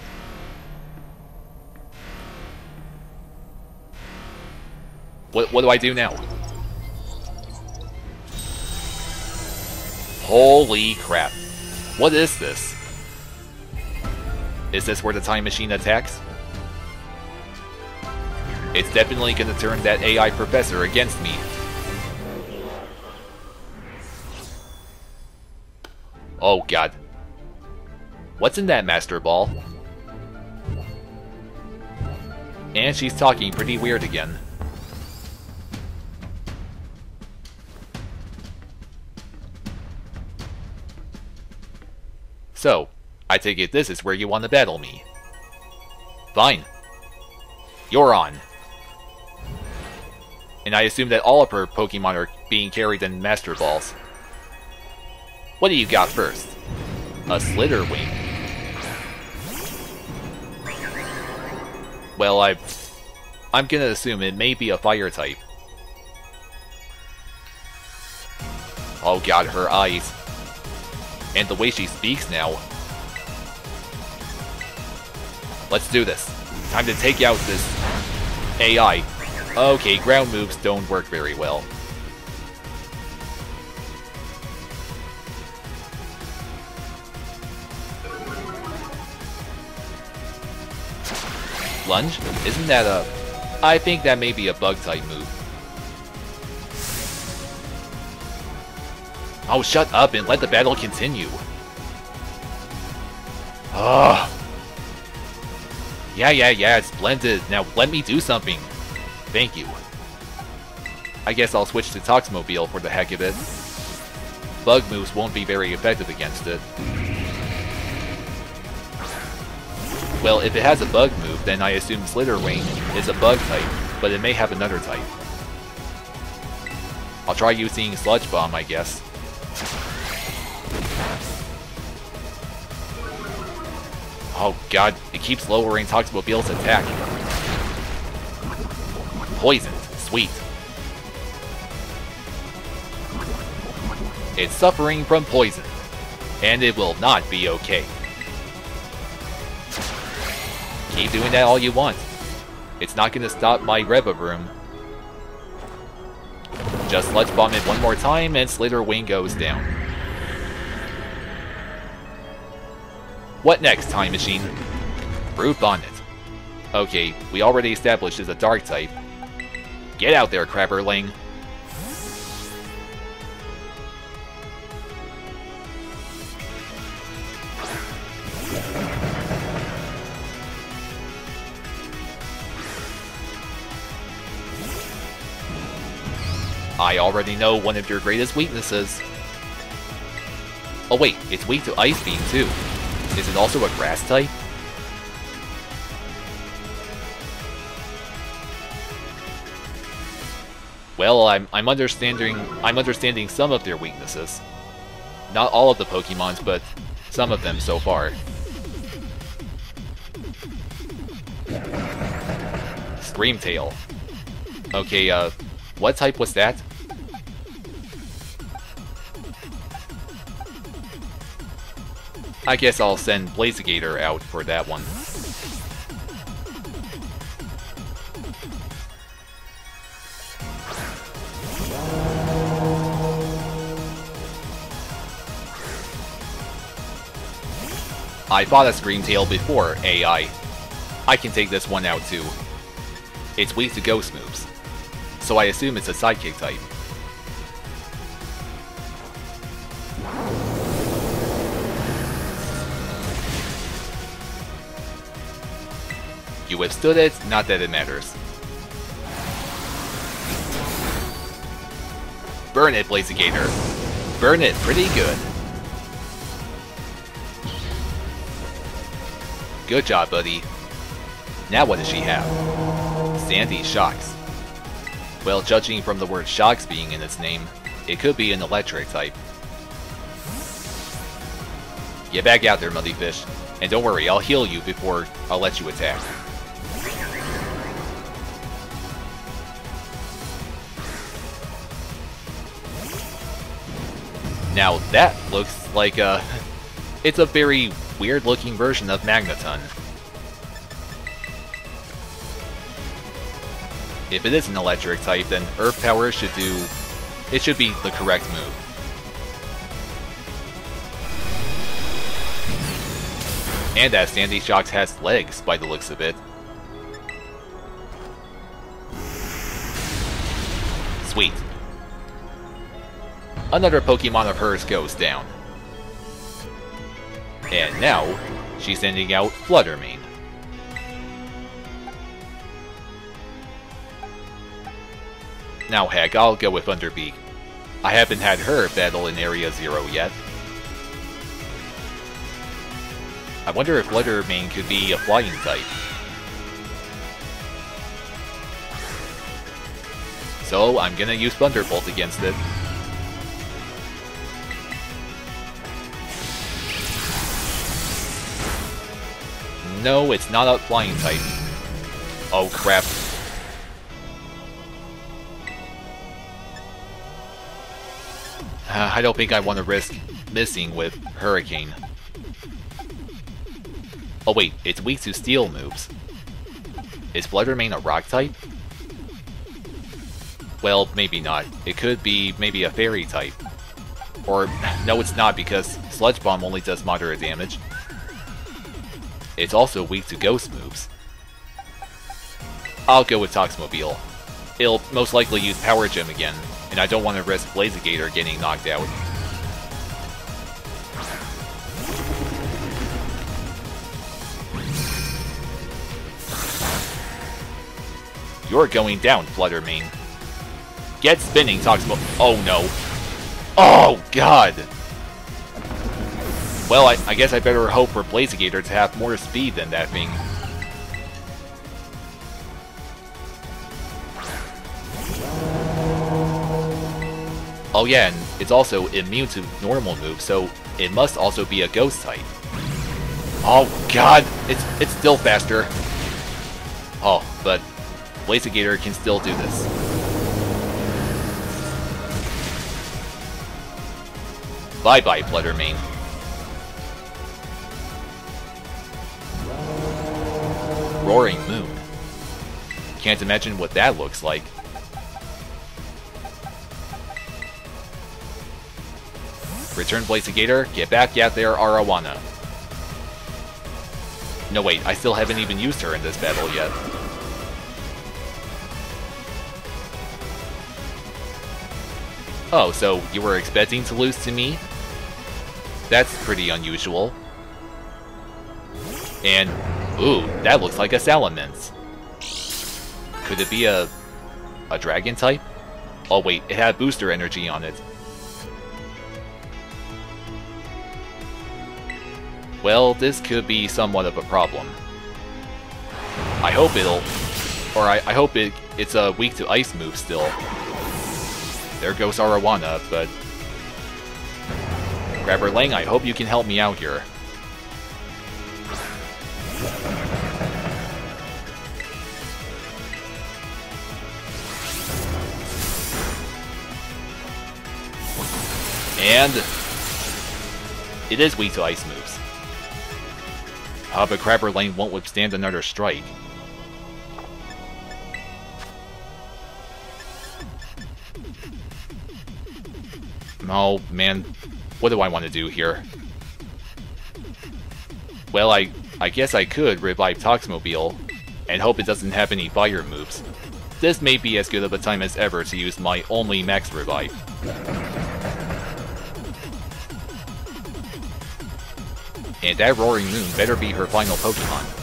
What, what do I do now? Holy crap. What is this? Is this where the time machine attacks? It's definitely gonna turn that AI professor against me. Oh god. What's in that Master Ball? And she's talking pretty weird again. So, I take it this is where you want to battle me. Fine. You're on. And I assume that all of her Pokemon are being carried in Master Balls. What do you got first? A Slither Wing. Well, I... I'm gonna assume it may be a Fire type. Oh god, her eyes. And the way she speaks now. Let's do this. Time to take out this AI. Okay, ground moves don't work very well. Lunge? Isn't that a... I think that may be a bug-type move. Oh, shut up and let the battle continue. Ugh. Yeah, yeah, yeah, it's blended. Now let me do something. Thank you. I guess I'll switch to Toxmobile for the heck of it. Bug moves won't be very effective against it. Well, if it has a bug move, then I assume Slither Wing is a bug type, but it may have another type. I'll try using Sludge Bomb, I guess. Oh god, it keeps lowering Toxmobile's attack. Poison, sweet. It's suffering from poison, and it will not be okay. Keep doing that all you want. It's not gonna stop my Revavroom. Just let's Bomb it one more time and Slither Wing goes down. What next, Time Machine? Brute Bonnet. Okay, we already established is a Dark type. Get out there, Crabberling. I already know one of your greatest weaknesses. Oh wait, it's weak to Ice Beam too. Is it also a grass type? Well, I'm I'm understanding I'm understanding some of their weaknesses. Not all of the Pokemons, but some of them so far. Scream Tail. Okay, uh, what type was that? I guess I'll send Blazigator out for that one. I fought a Scream Tail before, AI. I can take this one out too. It's weak to ghost moves, so I assume it's a Psychic type. You withstood it, not that it matters. Burn it, Blazigator. Burn it pretty good. Good job, buddy. Now what does she have? Sandy Shocks. Well, judging from the word Shocks being in its name, it could be an electric type. Get back out there, Muddy Fish. And don't worry, I'll heal you before I'll let you attack. Now that looks like a... <laughs> It's a very weird looking version of Magneton. If it is an electric type, then Earth Power should do... It should be the correct move. And that Sandy Shocks has legs, by the looks of it. Sweet another Pokemon of hers goes down. And now, she's sending out Flutter Mane. Now heck, I'll go with Thunderbeak. I haven't had her battle in Area Zero yet. I wonder if Flutter Mane could be a flying type. So I'm gonna use Thunderbolt against it. No, it's not a flying type. Oh crap. Uh, I don't think I want to risk missing with Hurricane. Oh wait, it's weak to steel moves. Is Flutter Mane a rock type? Well, maybe not. It could be maybe a fairy type. Or, <laughs> no it's not because Sludge Bomb only does moderate damage. It's also weak to ghost moves. I'll go with Toxmobile. It'll most likely use Power Gem again, and I don't want to risk Blazigator getting knocked out. You're going down, Flutter Mane. Get spinning, Toxmo- Oh no. Oh god! Well, I, I guess I better hope for Blazigator to have more speed than that thing. Oh yeah, and it's also immune to normal moves, so it must also be a ghost type. Oh god, it's it's still faster. Oh, but Blazigator can still do this. Bye-bye, Flutter Mane. Roaring Moon. Can't imagine what that looks like. Return Blazigator, get back out there, Arowana. No wait, I still haven't even used her in this battle yet. Oh, so you were expecting to lose to me? That's pretty unusual. And, ooh, that looks like a Salamence. Could it be a... a dragon type? Oh wait, it had booster energy on it. Well, this could be somewhat of a problem. I hope it'll... Or I, I hope it it's a weak to ice move still. There goes Arowana, but... Grabber Lang, I hope you can help me out here. And... It is weak to ice moves. Uh, but Crabber Lane won't withstand another strike. Oh, man. What do I want to do here? Well, I, I guess I could revive Toxmobile, and hope it doesn't have any fire moves. This may be as good of a time as ever to use my only max revive. And that Roaring Moon better be her final Pokemon.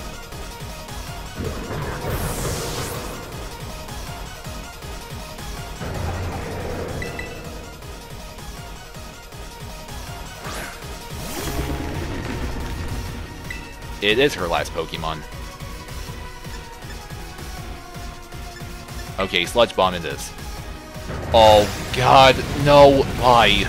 It is her last Pokemon. Okay, Sludge Bomb it is. Oh god, no, why?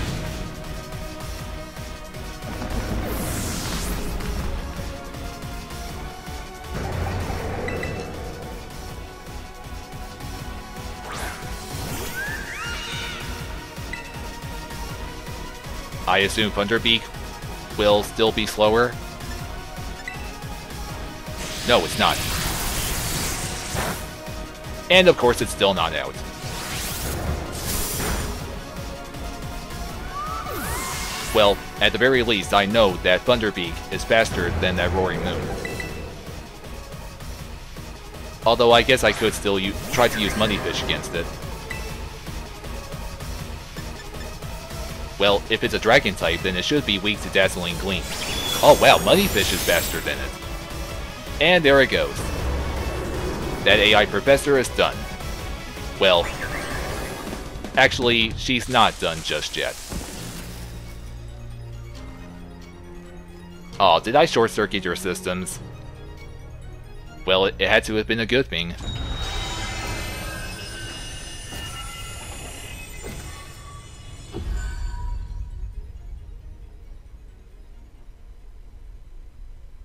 I assume Thunderbeak will still be slower. No, it's not. And of course, it's still not out. Well, at the very least, I know that Thunderbeak is faster than that Roaring Moon. Although I guess I could still try to use Moneyfish against it. Well, if it's a Dragon type, then it should be weak to Dazzling Gleam. Oh wow, Moneyfish is faster than it. And there it goes. That AI professor is done. Well, actually, she's not done just yet. Oh, did I short-circuit your systems? Well, it, it had to have been a good thing.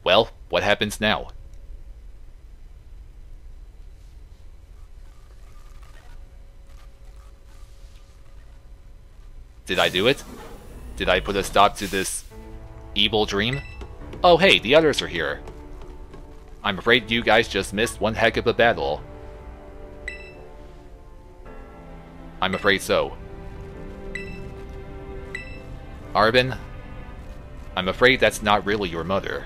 Well, what happens now? Did I do it? Did I put a stop to this evil dream? Oh hey, the others are here. I'm afraid you guys just missed one heck of a battle. I'm afraid so. Arven, I'm afraid that's not really your mother.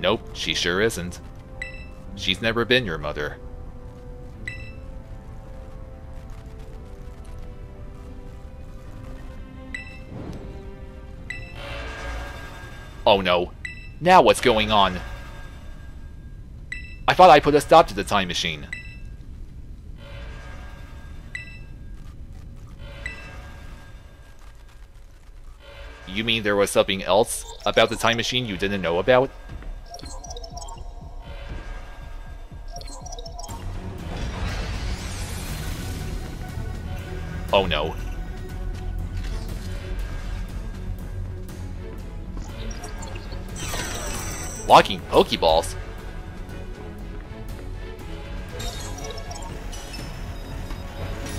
Nope, she sure isn't. She's never been your mother. Oh no. Now what's going on? I thought I put a stop to the time machine. You mean there was something else about the time machine you didn't know about? Oh no. Locking Pokeballs?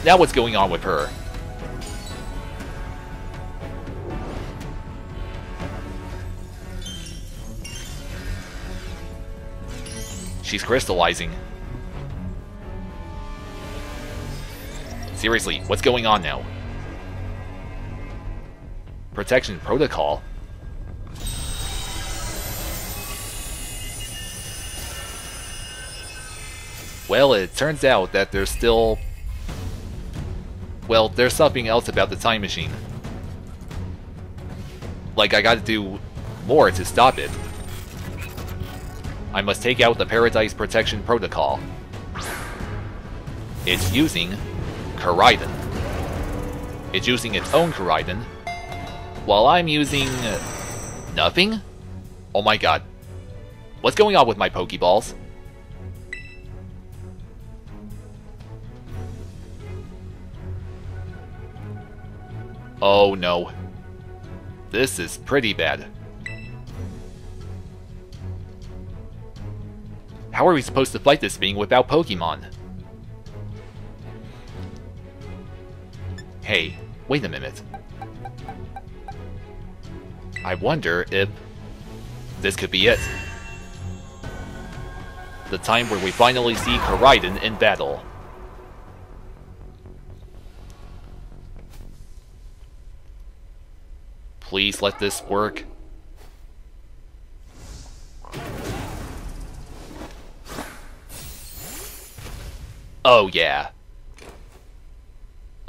Now what's going on with her? She's crystallizing. Seriously, what's going on now? Protection Protocol? Well, it turns out that there's still... Well, there's something else about the time machine. Like, I gotta do more to stop it. I must take out the Paradise Protection Protocol. It's using Koraidon. It's using its own Koraidon, while I'm using... Nothing? Oh my god. What's going on with my Pokeballs? Oh no. This is pretty bad. How are we supposed to fight this being without Pokemon? Hey, wait a minute. I wonder if this could be it. The time where we finally see Koraidon in battle. Please let this work. Oh yeah.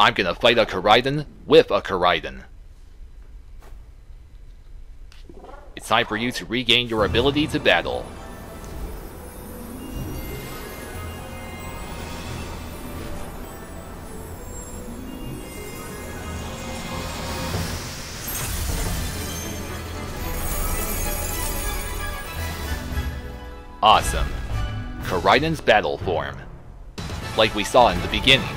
I'm gonna fight a Koraidon with a Koraidon. It's time for you to regain your ability to battle. Awesome. Koraidon's battle form. Like we saw in the beginning.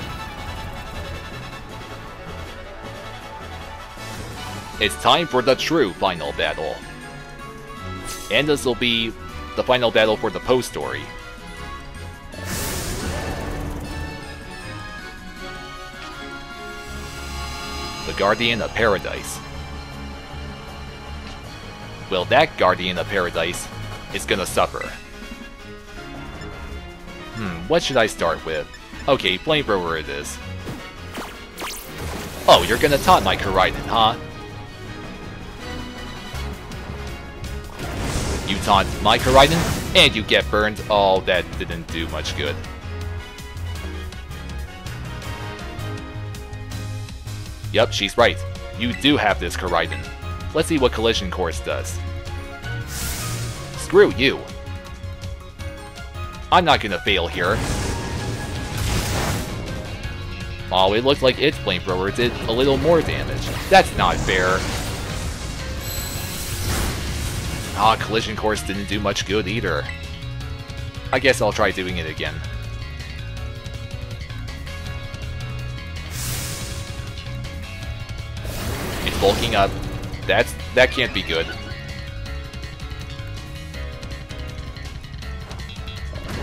It's time for the true final battle. And this will be the final battle for the post story. The Guardian of Paradise. Well, that Guardian of Paradise is gonna suffer. Hmm, what should I start with? Okay, Flamethrower it is. Oh, you're gonna taunt my Koraidon, huh? You taunt my Koraidon, and you get burned. Oh, that didn't do much good. Yep, she's right. You do have this Koraidon. Let's see what Collision Course does. Screw you. I'm not gonna fail here. Oh, it looked like its flamethrower did a little more damage. That's not fair. Ah, Collision Course didn't do much good either. I guess I'll try doing it again. It's bulking up. That's that can't be good.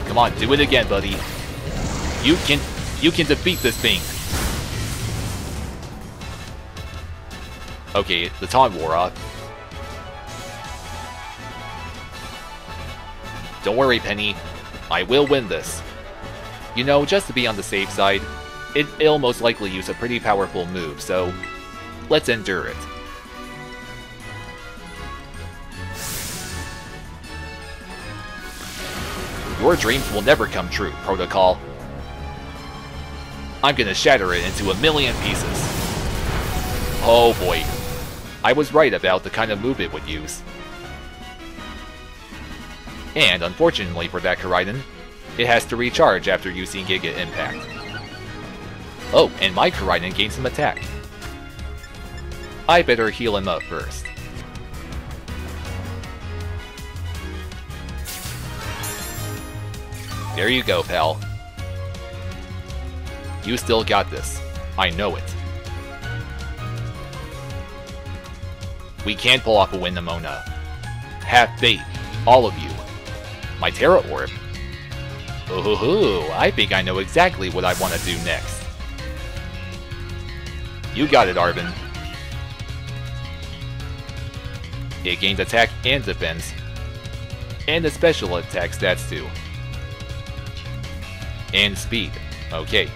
Come on, do it again, buddy. You can you can defeat this thing. Okay, the time wore off. Don't worry, Penny. I will win this. You know, just to be on the safe side, it, it'll most likely use a pretty powerful move, so let's endure it. Your dreams will never come true, Protocol. I'm gonna shatter it into a million pieces. Oh boy. I was right about the kind of move it would use. And unfortunately for that Koraidon, it has to recharge after using Giga Impact. Oh, and my Koraidon gained some attack. I better heal him up first. There you go, pal. You still got this. I know it. We can pull off a win, Nemona. Have faith, all of you. My Tera Orb. Ooh, I think I know exactly what I want to do next. You got it, Arven. It gains attack and defense, and the special attack stats too. And speed. Okay.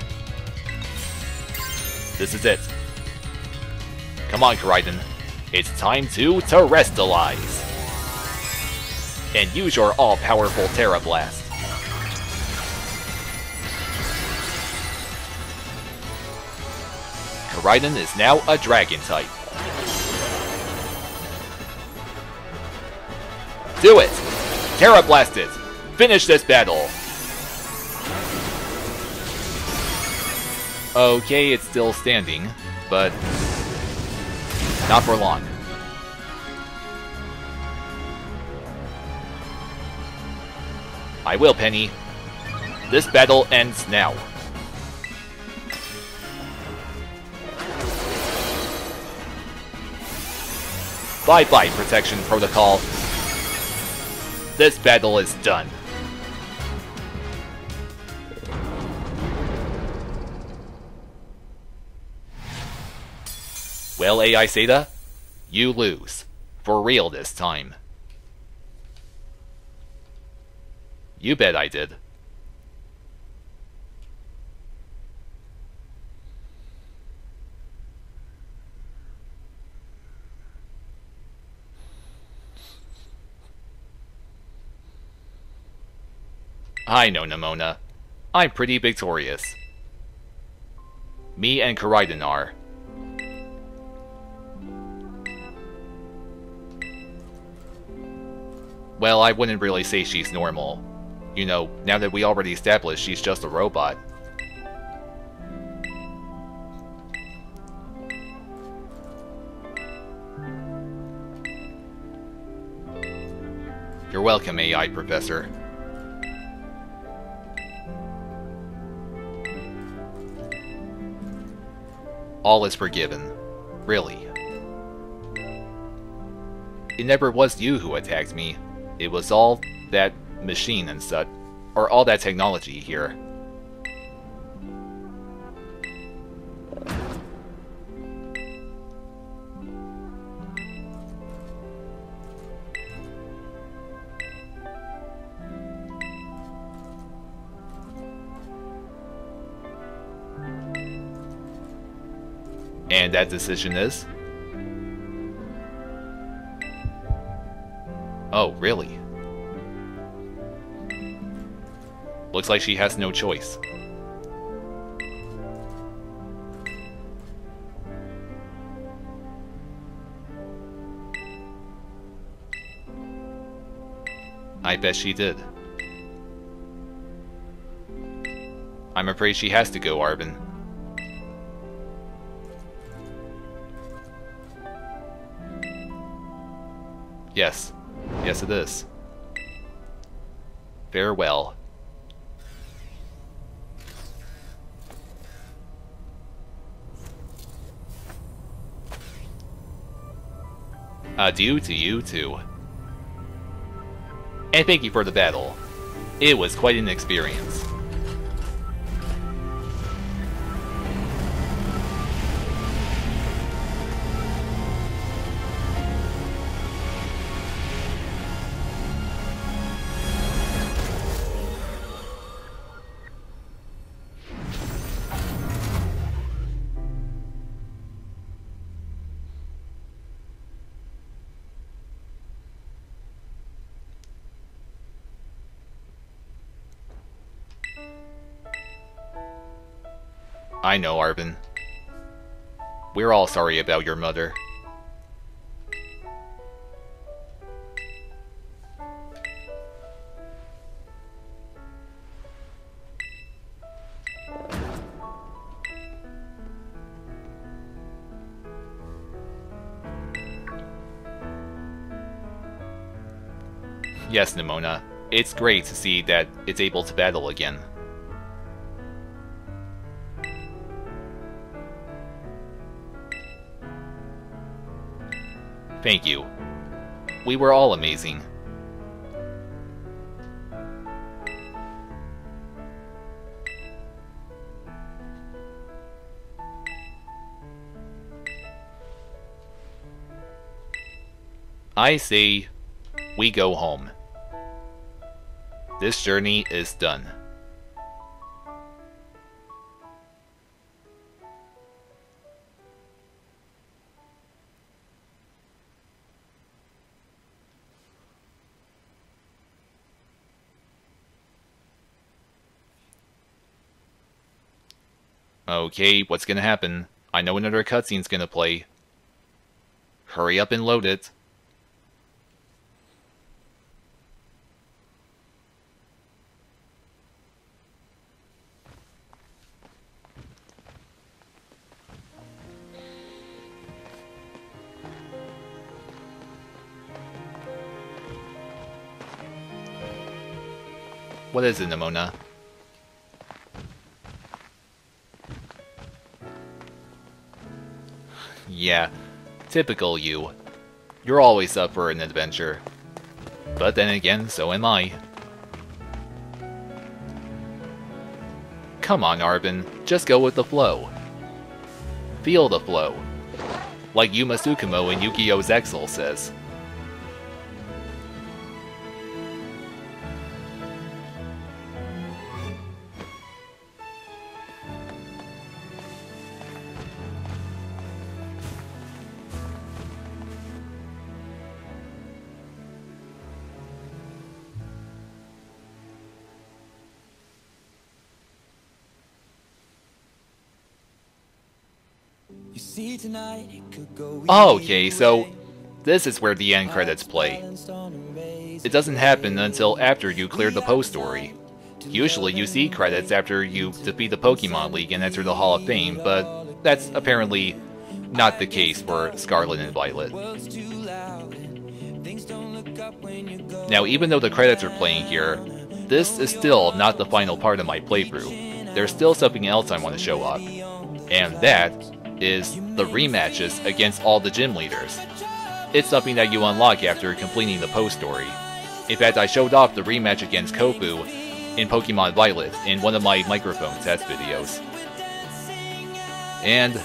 This is it. Come on, Koraidon. It's time to Terastallize! And use your all-powerful Tera Blast. Koraidon is now a Dragon type. Do it! Tera Blast it! Finish this battle! Okay, it's still standing, but not for long. I will, Penny. This battle ends now. Bye-bye, Protection Protocol. This battle is done. Well, AI Sada, you lose. For real this time. You bet I did. I know, Nemona. I'm pretty victorious. Me and Koraidon are. Well, I wouldn't really say she's normal. You know, now that we already established she's just a robot. You're welcome, AI Professor. All is forgiven. Really. It never was you who attacked me. It was all that machine and such, or all that technology here. And that decision is? Oh, really? Looks like she has no choice. I bet she did. I'm afraid she has to go, Arven. Yes. Yes, it is. Farewell. Uh, Adieu to you too. And thank you for the battle. It was quite an experience. I know, Arven. We're all sorry about your mother. Yes, Nemona. It's great to see that it's able to battle again. Thank you. We were all amazing. I say, we go home. This journey is done. Okay, what's gonna happen? I know another cutscene's gonna play. Hurry up and load it. What is it, Nemona? Yeah, typical you. You're always up for an adventure. But then again, so am I. Come on, Arven, just go with the flow. Feel the flow. Like Yuma Tsukumo in Yu-Gi-Oh! Says. Oh, okay, so this is where the end credits play. It doesn't happen until after you clear the post story. Usually you see credits after you defeat the Pokemon League and enter the Hall of Fame, but that's apparently not the case for Scarlet and Violet. Now, even though the credits are playing here, this is still not the final part of my playthrough. There's still something else I want to show up, and that is the rematches against all the gym leaders. It's something that you unlock after completing the post story. In fact, I showed off the rematch against Kofu in Pokemon Violet in one of my microphone test videos. And,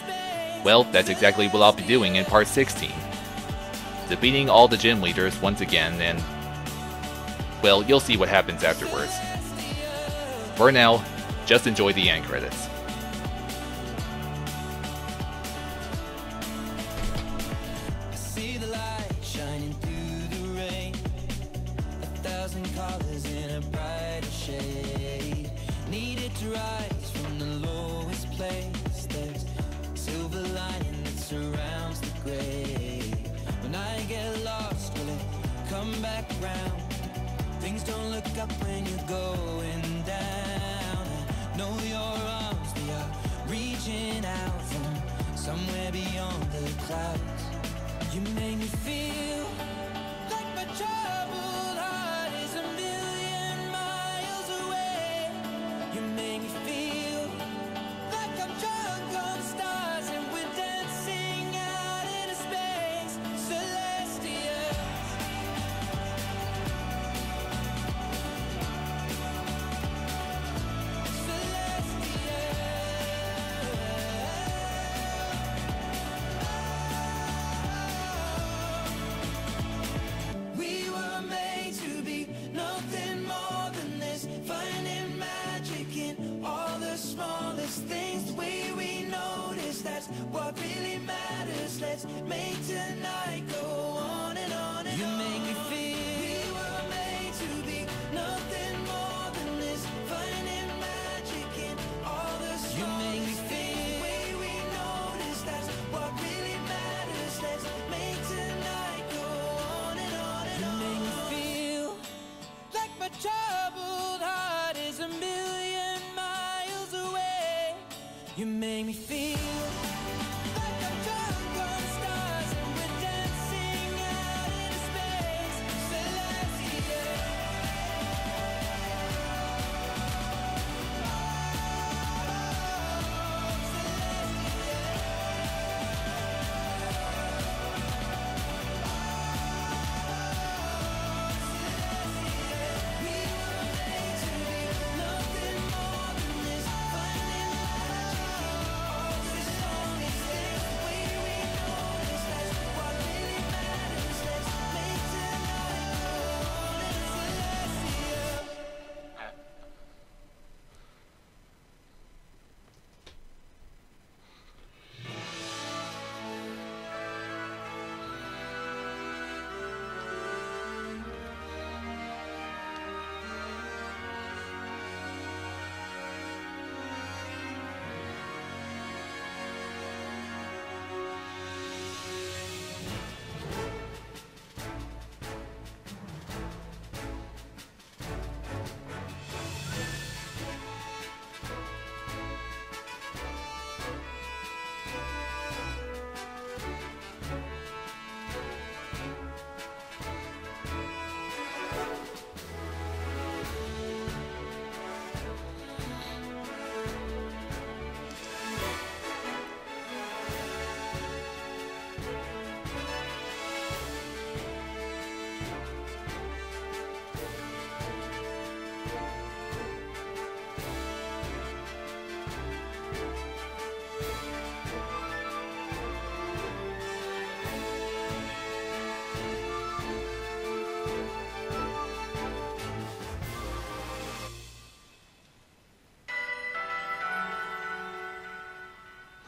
well, that's exactly what I'll be doing in part 16. Defeating all the gym leaders once again and, well, you'll see what happens afterwards. For now, just enjoy the end credits. up when you're going down. I know your arms, they are reaching out from somewhere beyond the clouds. You make me feel feel like I'm drunk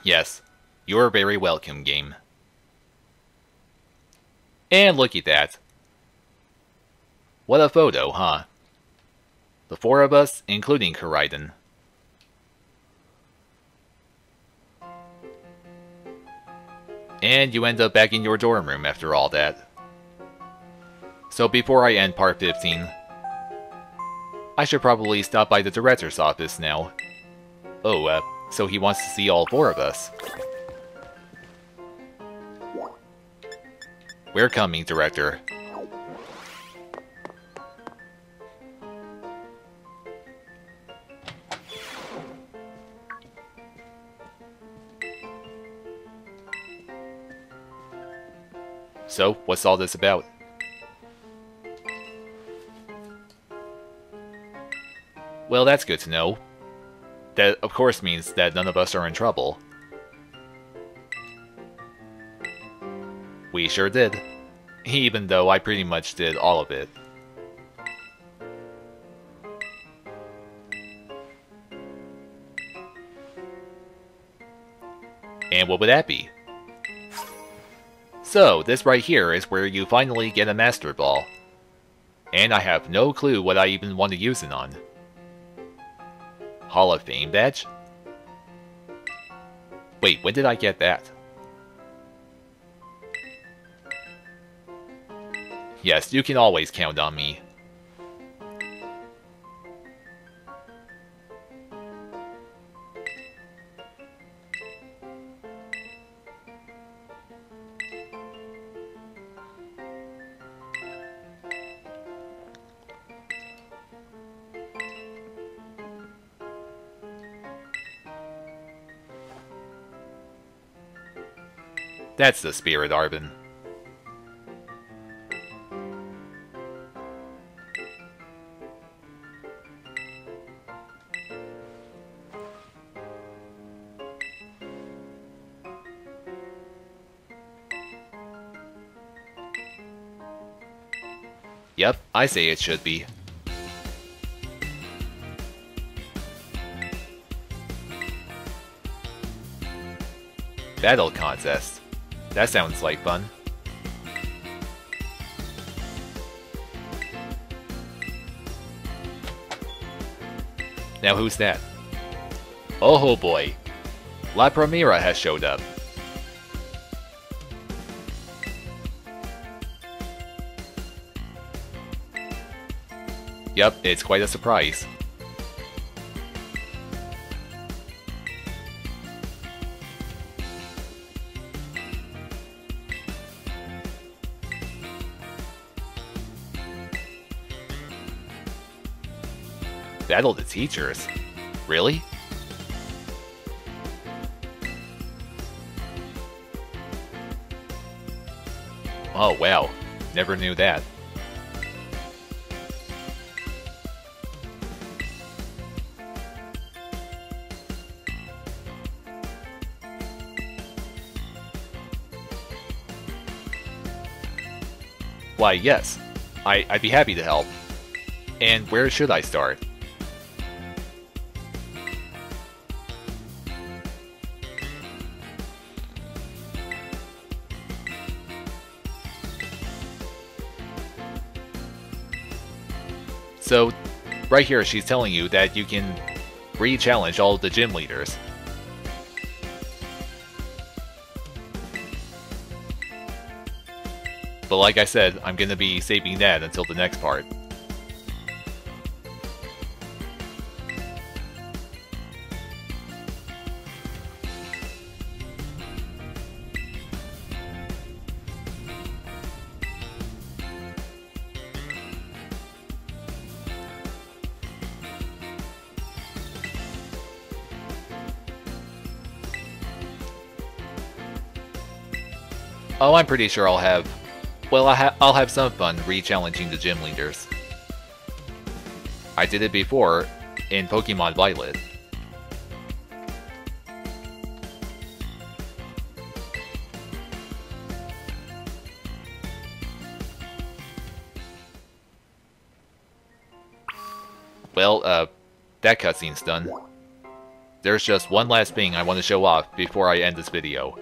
Yes, you're very welcome, game. And look at that. What a photo, huh? The four of us, including Koraidon. And you end up back in your dorm room after all that. So before I end part 15, I should probably stop by the director's office now. Oh, uh, so he wants to see all four of us. We're coming, director. So, what's all this about? Well, that's good to know. That, of course, means that none of us are in trouble. We sure did. Even though I pretty much did all of it. And what would that be? So, this right here is where you finally get a Master Ball. And I have no clue what I even want to use it on. Hall of Fame badge? Wait, when did I get that? Yes, you can always count on me. That's the spirit, Arven. Yep, I say it should be. Battle contest. That sounds like fun. Now who's that? Oh boy. La Primera has showed up. Yep, it's quite a surprise. Battle the teachers? Really? Oh wow, never knew that. Why, yes. I, I'd be happy to help. And where should I start? Right here she's telling you that you can re-challenge all the gym leaders. But like I said, I'm gonna be saving that until the next part. Oh, I'm pretty sure I'll have... Well, I ha I'll have some fun re-challenging the gym leaders. I did it before in Pokemon Violet. Well, uh, that cutscene's done. There's just one last thing I want to show off before I end this video.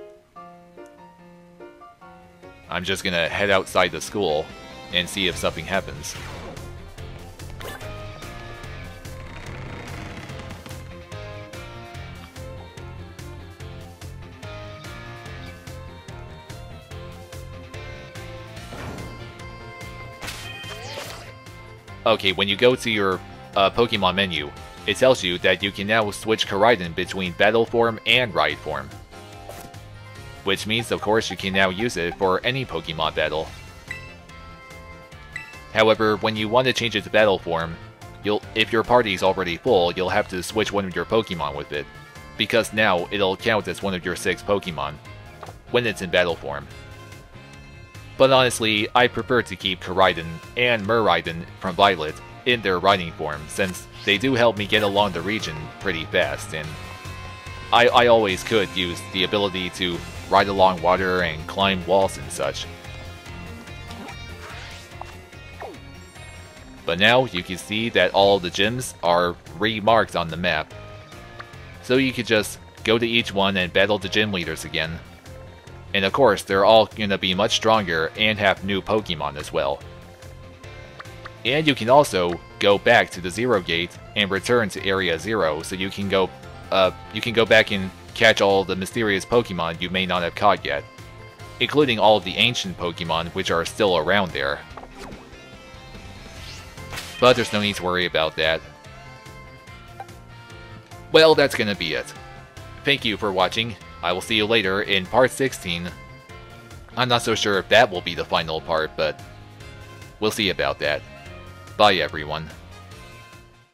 I'm just gonna head outside the school and see if something happens. Okay, when you go to your uh, Pokemon menu, it tells you that you can now switch Koraidon between Battle Form and Ride Form. Which means, of course, you can now use it for any Pokemon battle. However, when you want to change it to Battle Form, you'll if your party is already full, you'll have to switch one of your Pokemon with it, because now it'll count as one of your six Pokemon, when it's in Battle Form. But honestly, I prefer to keep Koraidon and Miraidon from Violet in their riding form, since they do help me get along the region pretty fast, and I, I always could use the ability to ride along water and climb walls and such. But now you can see that all the gyms are remarked on the map. So you could just go to each one and battle the gym leaders again. And of course, they're all gonna be much stronger and have new Pokemon as well. And you can also go back to the Zero Gate and return to Area Zero, so you can go, uh, you can go back and catch all the mysterious Pokemon you may not have caught yet, including all of the ancient Pokemon which are still around there. But there's no need to worry about that. Well, that's gonna be it. Thank you for watching. I will see you later in part 16. I'm not so sure if that will be the final part, but we'll see about that. Bye everyone.